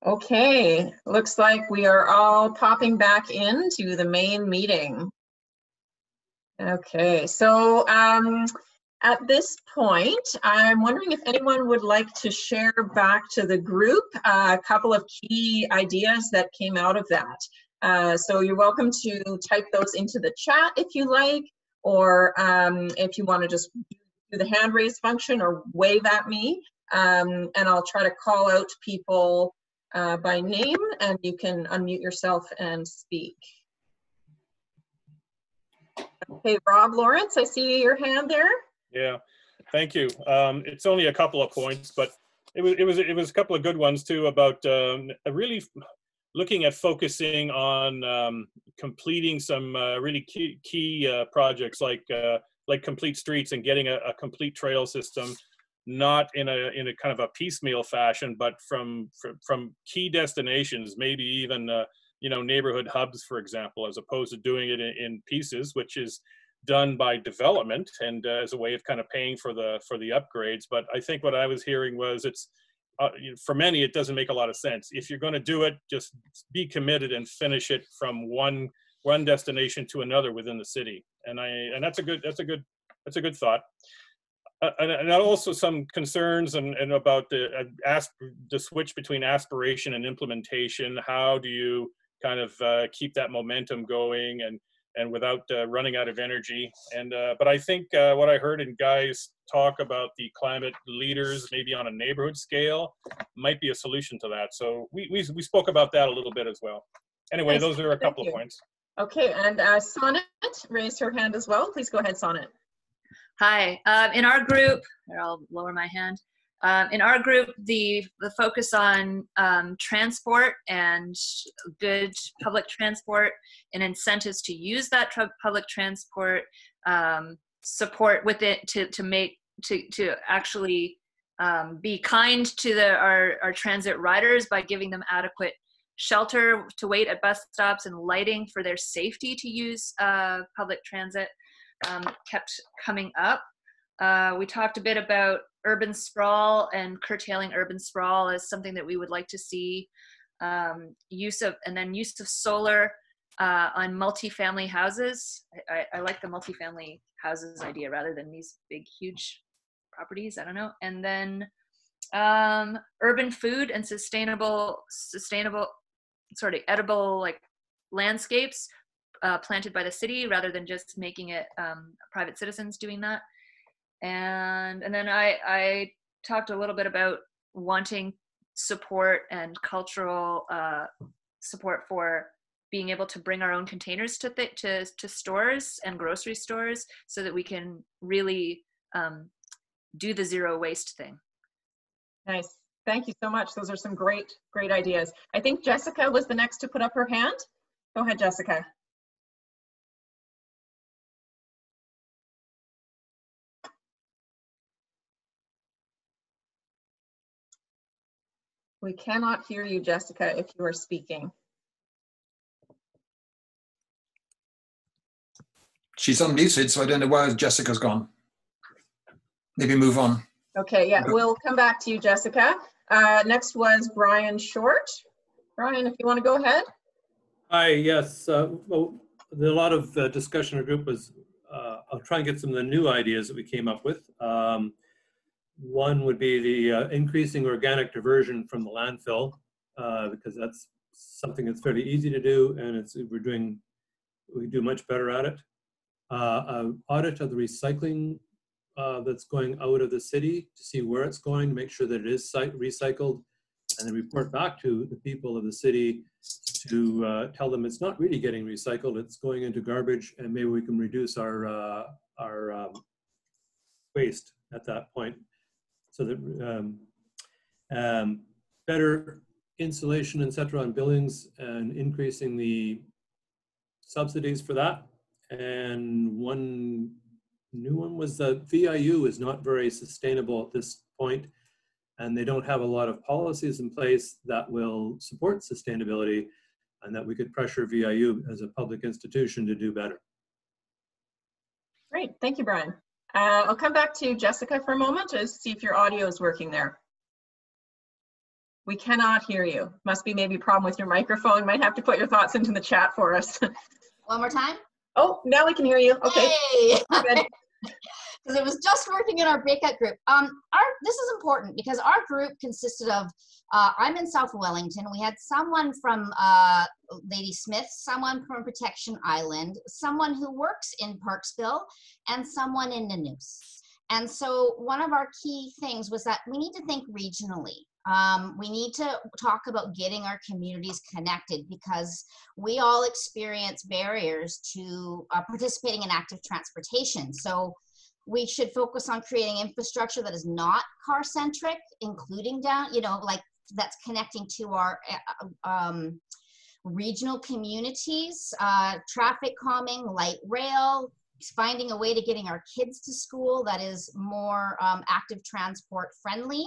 Okay, looks like we are all popping back into the main meeting. Okay, so um, at this point, I'm wondering if anyone would like to share back to the group uh, a couple of key ideas that came out of that. Uh, so you're welcome to type those into the chat if you like, or um, if you want to just do the hand raise function or wave at me, um, and I'll try to call out people uh, by name and you can unmute yourself and speak. Okay, Rob Lawrance, I see your hand there. Yeah, thank you. Um, it's only a couple of points, but it was it was it was a couple of good ones too about um, really looking at focusing on um, completing some uh, really key key uh, projects like uh, like complete streets and getting a, a complete trail system not in a in a kind of a piecemeal fashion, but from from, from key destinations, maybe even uh, you know neighborhood hubs, for example, as opposed to doing it in, in pieces, which is done by development and uh, as a way of kind of paying for the for the upgrades. But I think what I was hearing was it's uh, for many it doesn't make a lot of sense. If you're going to do it, just be committed and finish it from one one destination to another within the city. And I and that's a good that's a good that's a good thought. Uh, and, and, also some concerns and, and about the uh, the switch between aspiration and implementation. How do you kind of uh, keep that momentum going and and without uh, running out of energy? And uh, but I think uh, what I heard in Guy's talk about the climate leaders, maybe on a neighborhood scale, might be a solution to that. So we we, we spoke about that a little bit as well. Anyway, those are a couple of points. Okay, and uh, Sonnet raised her hand as well. Please go ahead, Sonnet. Hi. Um, in our group, I'll lower my hand. Um, in our group, the the focus on um, transport and good public transport and incentives to use that public transport um, support with it to to make to to actually um, be kind to the our our transit riders by giving them adequate shelter to wait at bus stops and lighting for their safety to use uh, public transit um, kept coming up. Uh, we talked a bit about urban sprawl and curtailing urban sprawl as something that we would like to see. Um, use of and then use of solar uh, on multifamily houses. I, I, I like the multifamily houses idea rather than these big, huge properties. I don't know. And then um, urban food and sustainable, sustainable, sort of edible like landscapes uh, planted by the city rather than just making it um, private citizens doing that. And and then I I talked a little bit about wanting support and cultural uh, support for being able to bring our own containers to th- to to stores and grocery stores so that we can really um, do the zero waste thing. Nice. Thank you so much. Those are some great, great ideas. I think Jessica was the next to put up her hand. Go ahead, Jessica. We cannot hear you, Jessica, if you are speaking. She's unmuted, so I don't know where Jessica's gone. Maybe move on. Okay, yeah, we'll come back to you, Jessica. Uh, next was Brian Short. Brian, if you want to go ahead. Hi, yes. Uh, well, a lot of uh, discussion in our group was, uh, I'll try and get some of the new ideas that we came up with. Um, one would be the uh, increasing organic diversion from the landfill, uh, because that's something that's fairly easy to do, and it's we're doing we do much better at it. Uh, audit of the recycling uh, that's going out of the city to see where it's going, to make sure that it is recycled, and then report back to the people of the city to uh, tell them it's not really getting recycled, it's going into garbage, and maybe we can reduce our uh, our um, waste at that point so that um, um, better insulation, etc., on buildings and increasing the subsidies for that. And one new one was that VIU is not very sustainable at this point, and they don't have a lot of policies in place that will support sustainability, and that we could pressure VIU as a public institution to do better. Great, thank you, Brian. Uh, I'll come back to Jessica for a moment to see if your audio is working there. We cannot hear you. Must be maybe a problem with your microphone. Might have to put your thoughts into the chat for us. One more time. Oh, now we can hear you. Okay. Because it was just working in our breakout group. Um, our this is important because our group consisted of. Uh, I'm in South Wellington. We had someone from uh, Ladysmith, someone from Protection Island, someone who works in Parksville, and someone in Nanoose. And so one of our key things was that we need to think regionally. Um, we need to talk about getting our communities connected because we all experience barriers to uh, participating in active transportation. So we should focus on creating infrastructure that is not car centric, including down, you know, like that's connecting to our uh, um, regional communities, uh, traffic calming, light rail, finding a way to getting our kids to school that is more um, active transport friendly.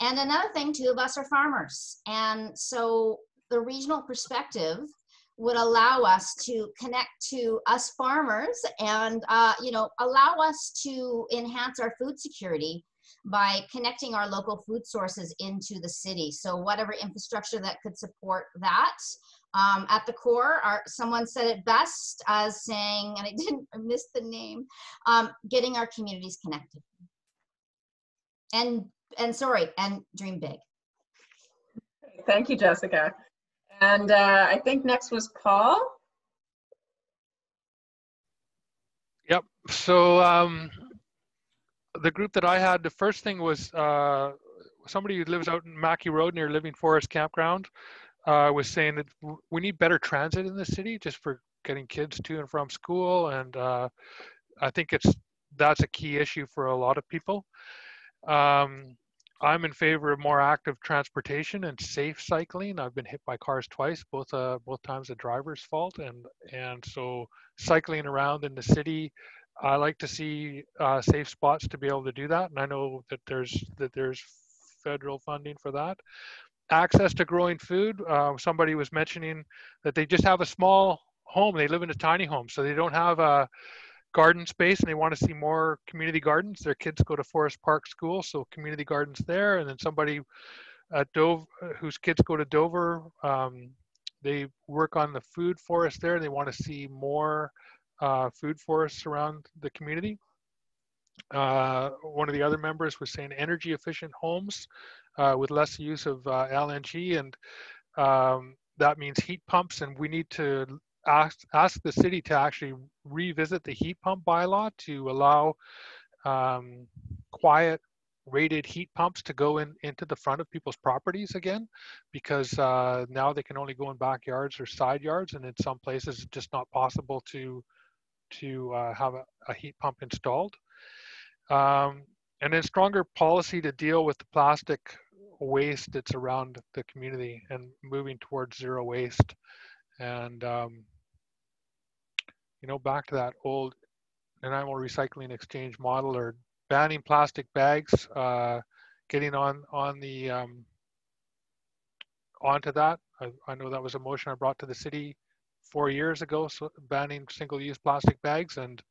And another thing, two of us are farmers. And so the regional perspective would allow us to connect to us farmers and, uh, you know, allow us to enhance our food security by connecting our local food sources into the city. So whatever infrastructure that could support that. Um, at the core, our, someone said it best as saying, and I didn't I missed the name, um, getting our communities connected. And and sorry, and dream big. Thank you, Jessica. And uh, I think next was Paul. Yep. So um, the group that I had, the first thing was uh, somebody who lives out in Maki Road near Living Forest Campground uh, was saying that we need better transit in the city just for getting kids to and from school. And uh, I think it's that's a key issue for a lot of people. Um, I'm in favor of more active transportation and safe cycling. I've been hit by cars twice, both uh, both times the driver's fault, and and so cycling around in the city, I like to see uh, safe spots to be able to do that. And I know that there's that there's federal funding for that. Access to growing food. Uh, somebody was mentioning that they just have a small home. They live in a tiny home, so they don't have a garden space and they want to see more community gardens. Their kids go to Forest Park School, so community gardens there. And then somebody at Dover, whose kids go to Dover, um, they work on the food forest there. They want to see more uh, food forests around the community. Uh, one of the other members was saying energy efficient homes uh, with less use of uh, LNG and um, that means heat pumps and we need to ask, ask the city to actually revisit the heat pump bylaw to allow um, quiet rated heat pumps to go in into the front of people's properties again because uh, now they can only go in backyards or side yards and in some places it's just not possible to to uh, have a, a, heat pump installed. Um, and then stronger policy to deal with the plastic waste that's around the community and moving towards zero waste. And um, you know, back to that old enamel recycling exchange model or banning plastic bags, uh, getting on on the um, onto that. I, I, know that was a motion I brought to the city four years ago, so banning single-use plastic bags, and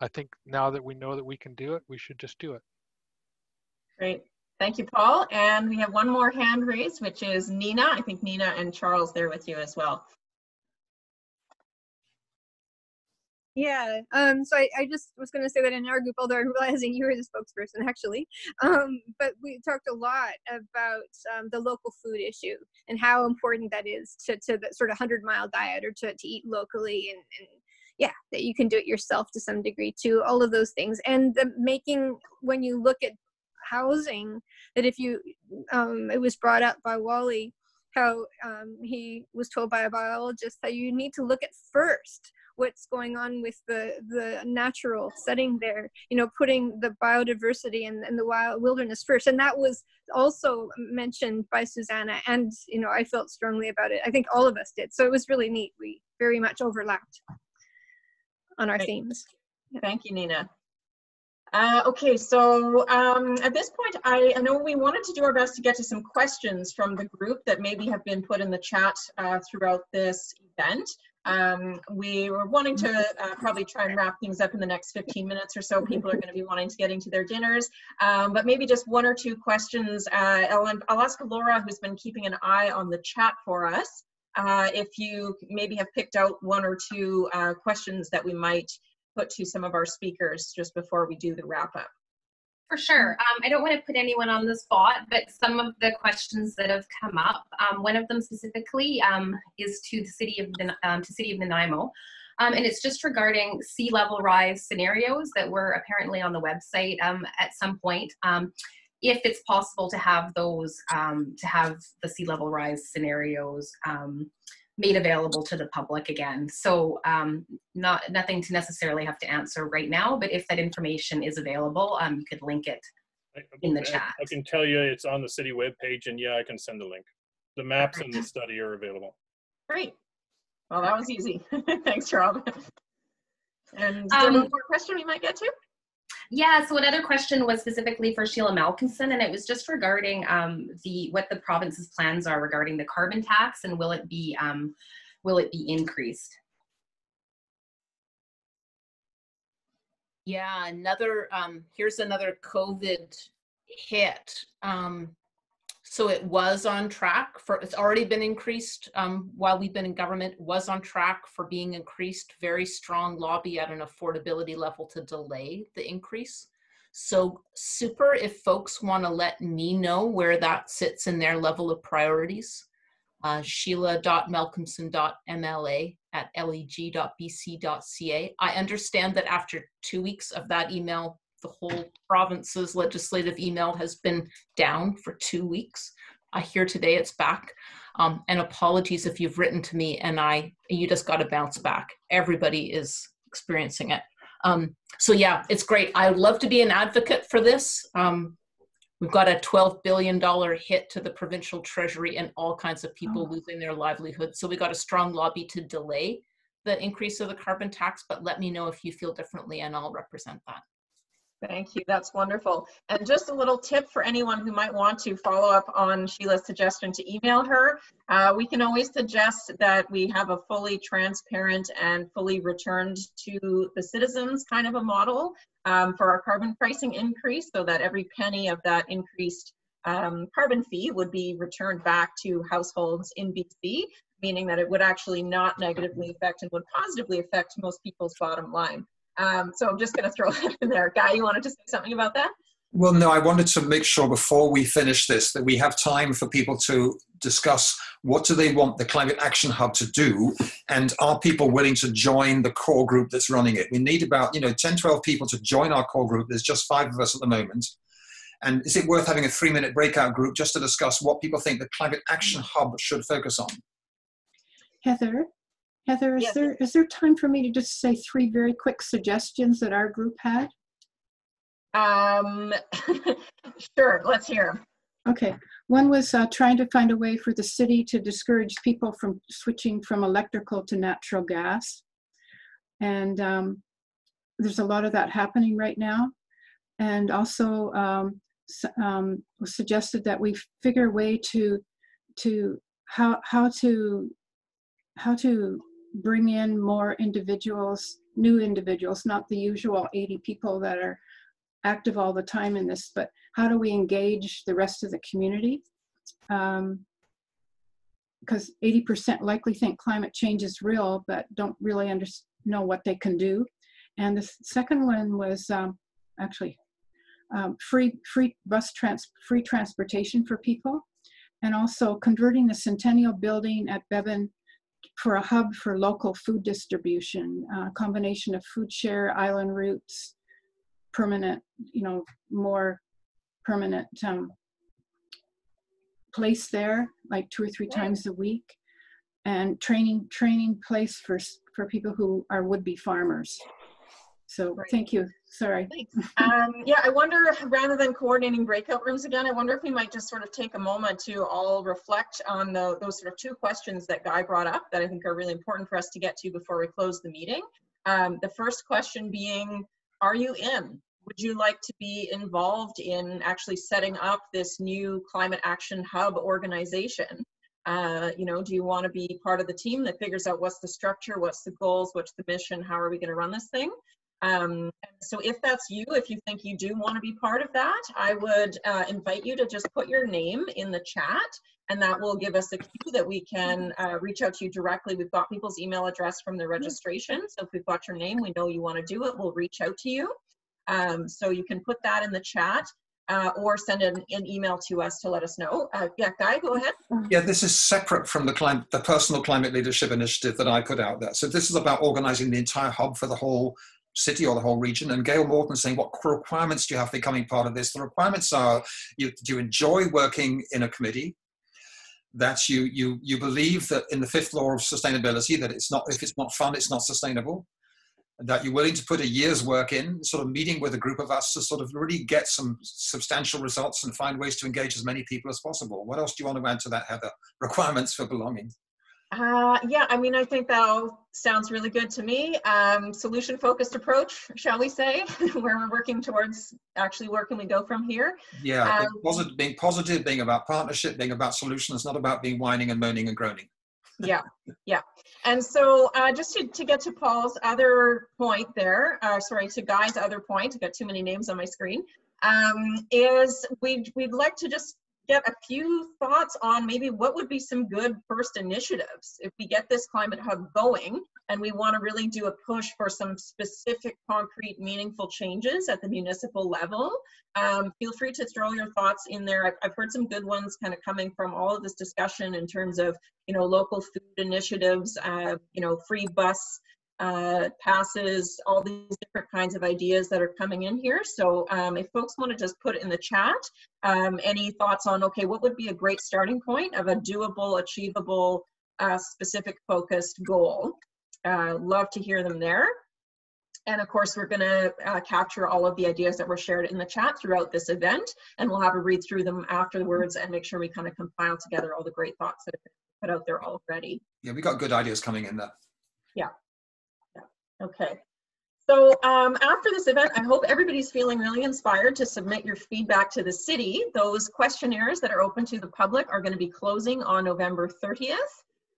I think now that we know that we can do it, we should just do it. Great. Thank you, Paul. And we have one more hand raised, which is Nina. I think Nina and Charles there with you as well. Yeah, um, so I, I just was going to say that in our group, although I'm realizing you were the spokesperson actually, um, but we talked a lot about um, the local food issue and how important that is to, to the sort of 100 mile diet or to, to eat locally and, and yeah, that you can do it yourself to some degree too, all of those things. And the making, when you look at housing, that if you, um, it was brought up by Wally, how um, he was told by a biologist that you need to look at first what's going on with the the natural setting there you know putting the biodiversity and, and the wild wilderness first. And that was also mentioned by susanna and you know i felt strongly about it. I think all of us did. So it was really neat. We very much overlapped on our themes. Yeah. thank you nina. Uh, okay, so um, at this point, I, I, know we wanted to do our best to get to some questions from the group that maybe have been put in the chat uh, throughout this event. Um, we were wanting to uh, probably try and wrap things up in the next 15 minutes or so. People are going to be wanting to get into their dinners, um, but maybe just one or two questions. Uh, Ellen, I'll ask Laura, who's been keeping an eye on the chat for us, uh, if you maybe have picked out one or two uh, questions that we might put to some of our speakers just before we do the wrap up. For sure. Um, I don't want to put anyone on the spot, but some of the questions that have come up, um, one of them specifically um, is to the city of um, to city of Nanaimo. Um, and it's just regarding sea level rise scenarios that were apparently on the website um, at some point. if it's possible to have those, to have the sea level rise scenarios made available to the public again. So um, not nothing to necessarily have to answer right now, but if that information is available, um, you could link it in the I- chat. I can tell you it's on the city webpage and yeah, I can send a link. The maps and the study are available. Great. Well, that was easy. Thanks, Rob. And is there Um, one more question we might get to? Yeah, so another question was specifically for Sheila Malcolmson, and it was just regarding um, the what the province's plans are regarding the carbon tax, and will it be um, will it be increased? Yeah, another, um, here's another COVID hit. Um, so it was on track for, it's already been increased, um, while we've been in government, was on track for being increased. Very strong lobby at an affordability level to delay the increase. So super if folks want to let me know where that sits in their level of priorities. Uh, Sheila.malcolmson.mla at leg.bc.ca. I understand that after two weeks of that email, the whole province's legislative email has been down for two weeks. I hear today it's back. Um, and apologies if you've written to me and I you just got to bounce back. Everybody is experiencing it. Um, so yeah, it's great. I would love to be an advocate for this. Um, we've got a $12 billion hit to the provincial treasury and all kinds of people losing their livelihood. So we got a strong lobby to delay the increase of the carbon tax, but let me know if you feel differently and I'll represent that. Thank you. That's wonderful. And just a little tip for anyone who might want to follow up on Sheila's suggestion to email her. Uh, we can always suggest that we have a fully transparent and fully returned to the citizens kind of a model um, for our carbon pricing increase so that every penny of that increased um, carbon fee would be returned back to households in BC, meaning that it would actually not negatively affect and would positively affect most people's bottom line. Um, so I'm just going to throw that in there. Guy, you wanted to say something about that? Well, no, I wanted to make sure before we finish this that we have time for people to discuss what do they want the Climate Action Hub to do and are people willing to join the core group that's running it? We need about, you know, 10, 12 people to join our core group. There's just five of us at the moment. And is it worth having a three minute breakout group just to discuss what people think the Climate Action Hub should focus on? Heather, Heather, is there is there time for me to just say three very quick suggestions that our group had? Um, sure, let's hear. Okay, one was uh, trying to find a way for the city to discourage people from switching from electrical to natural gas. And um, there's a lot of that happening right now. And also um, um, was suggested that we figure a way to to how how to how to bring in more individuals, new individuals, not the usual 80 people that are active all the time in this, but how do we engage the rest of the community? Um, because 80% likely think climate change is real, but don't really under, know what they can do. And the second one was um, actually um, free free bus trans free transportation for people, and also converting the Centennial Building at Bevan for a hub for local food distribution, a combination of food share, Island Roots, permanent, you know, more permanent um, place there, like two or three times a week, and training training place for for people who are would-be farmers. So thank you. Sorry. Um, yeah, I wonder, rather than coordinating breakout rooms again, I wonder if we might just sort of take a moment to all reflect on the, those sort of two questions that Guy brought up that I think are really important for us to get to before we close the meeting. Um, the first question being, are you in? Would you like to be involved in actually setting up this new climate action hub organization? Uh, you know, do you want to be part of the team that figures out what's the structure, what's the goals, what's the mission, how are we going to run this thing? Um, so if that's you, if you think you do want to be part of that, I would uh, invite you to just put your name in the chat and that will give us a cue that we can uh, reach out to you directly. We've got people's email address from the registration. So if we've got your name, we know you want to do it, we'll reach out to you. Um, so you can put that in the chat uh, or send an, an, email to us to let us know. Uh, yeah, Guy, go ahead. Yeah, this is separate from the, climate, the personal climate leadership initiative that I put out there. So this is about organizing the entire hub for the whole city or the whole region. And Gail Morton saying, what requirements do you have for becoming part of this? The requirements are you, do you enjoy working in a committee? That you you you believe that in the fifth law of sustainability that it's not if it's not fun it's not sustainable. That you're willing to put a year's work in, sort of meeting with a group of us to sort of really get some substantial results and find ways to engage as many people as possible. What else do you want to add to that, Heather? Requirements for belonging. Uh, yeah, I mean, I think that all sounds really good to me. Um, solution focused approach, shall we say, where we're working towards actually where can we go from here? Yeah, um, being, positive, being positive, being about partnership, being about solutions, not about being whining and moaning and groaning. yeah, yeah. And so uh, just to, to get to Paul's other point there, uh, sorry, to Guy's other point, I've got too many names on my screen, um, is we'd, we'd like to just get a few thoughts on maybe what would be some good first initiatives if we get this climate hub going and we want to really do a push for some specific concrete meaningful changes at the municipal level. Um, feel free to throw your thoughts in there. I've, I've heard some good ones kind of coming from all of this discussion in terms of you know local food initiatives uh, you know free bus uh, passes, all these different kinds of ideas that are coming in here. So um, if folks want to just put in the chat um, any thoughts on, okay, what would be a great starting point of a doable, achievable, uh, specific focused goal? Uh, love to hear them there. And of course, we're going to uh, capture all of the ideas that were shared in the chat throughout this event, and we'll have a read through them afterwards and make sure we kind of compile together all the great thoughts that have been put out there already. Yeah, we got good ideas coming in there. Yeah. Okay. So um, after this event, I hope everybody's feeling really inspired to submit your feedback to the city. Those questionnaires that are open to the public are going to be closing on November 30th.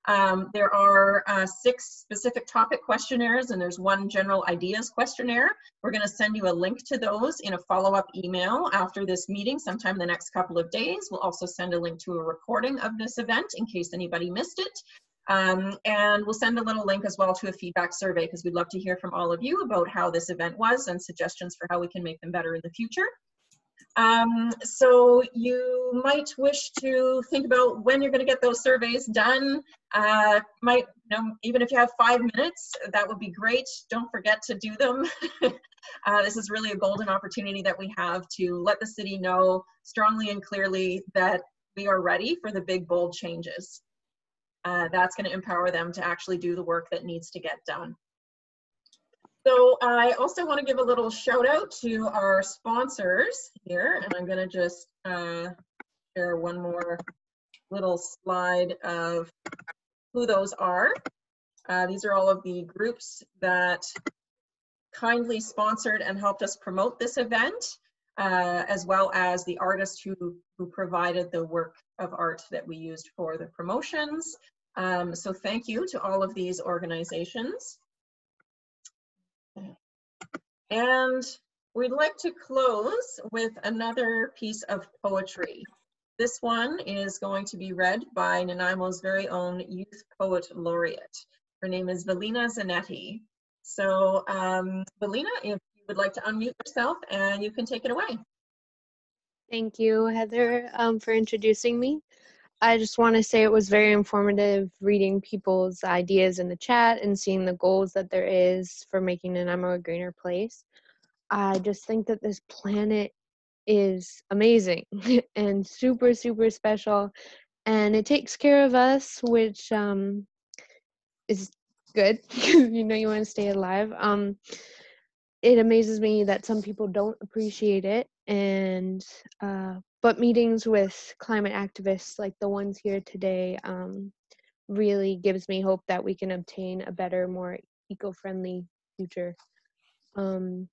Um, there are uh, six specific topic questionnaires and there's one general ideas questionnaire. We're going to send you a link to those in a follow-up email after this meeting sometime the next couple of days. We'll also send a link to a recording of this event in case anybody missed it. Um, and we'll send a little link as well to a feedback survey because we'd love to hear from all of you about how this event was and suggestions for how we can make them better in the future. Um, so you might wish to think about when you're going to get those surveys done. Uh, might, you know, even if you have five minutes, that would be great. Don't forget to do them. uh, this is really a golden opportunity that we have to let the city know strongly and clearly that we are ready for the big, bold changes uh, that's going to empower them to actually do the work that needs to get done. So I also want to give a little shout out to our sponsors here, and I'm going to just uh, share one more little slide of who those are. Uh, these are all of the groups that kindly sponsored and helped us promote this event, uh, as well as the artist who, who provided the work of art that we used for the promotions. Um, so thank you to all of these organizations. And we'd like to close with another piece of poetry. This one is going to be read by Nanaimo's very own youth poet laureate. Her name is Valina Zanetti. So um, Valina, if you would like to unmute yourself and you can take it away. Thank you, Heather, um, for introducing me. I just want to say it was very informative reading people's ideas in the chat and seeing the goals that there is for making Nanaimo a greener place. I just think that this planet is amazing and super, super special. And it takes care of us, which um, is good. you know, you want to stay alive. Um, it amazes me that some people don't appreciate it. And uh, but meetings with climate activists like the ones here today um, really gives me hope that we can obtain a better, more eco-friendly future. Um,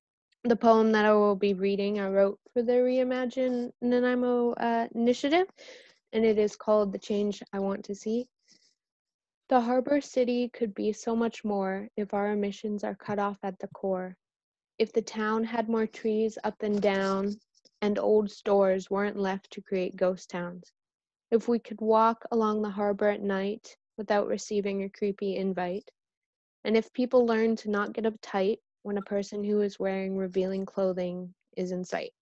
the poem that I will be reading, I wrote for the Reimagine Nanaimo uh, initiative, and it is called The Change I Want to See. The harbor city could be so much more if our emissions are cut off at the core. If the town had more trees up and down, and old stores weren't left to create ghost towns. If we could walk along the harbor at night without receiving a creepy invite. And if people learned to not get uptight when a person who is wearing revealing clothing is in sight.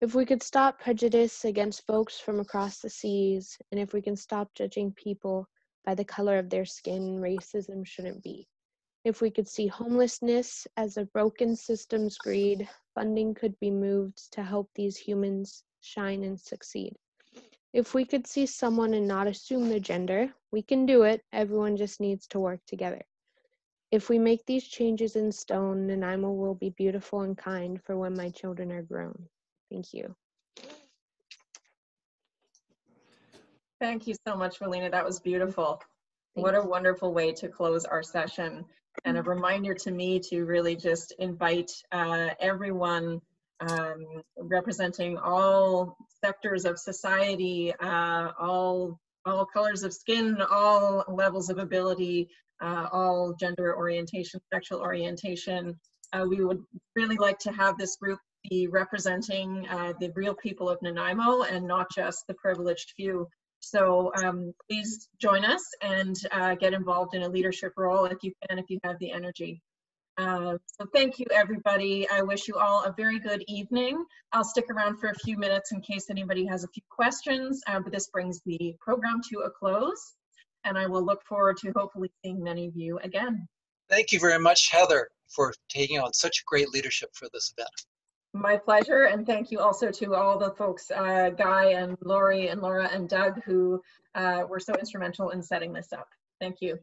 If we could stop prejudice against folks from across the seas, and if we can stop judging people by the color of their skin, racism shouldn't be. If we could see homelessness as a broken system's greed, funding could be moved to help these humans shine and succeed. If we could see someone and not assume their gender, we can do it. Everyone just needs to work together. If we make these changes in stone, Nanaimo will be beautiful and kind for when my children are grown. Thank you. Thank you so much, Melina. That was beautiful. What a wonderful way to close our session. And a reminder to me to really just invite uh, everyone um, representing all sectors of society, uh, all, all colors of skin, all levels of ability, uh, all gender orientation, sexual orientation. Uh, we would really like to have this group be representing uh, the real people of Nanaimo and not just the privileged few. So um, please join us and uh, get involved in a leadership role if you can, if you have the energy. Uh, so thank you, everybody. I wish you all a very good evening. I'll stick around for a few minutes in case anybody has a few questions, uh, but this brings the program to a close, and I will look forward to hopefully seeing many of you again. Thank you very much, Heather, for taking on such great leadership for this event. My pleasure, and thank you also to all the folks, uh, Guy and Lori and Laura and Doug, who uh, were so instrumental in setting this up. Thank you.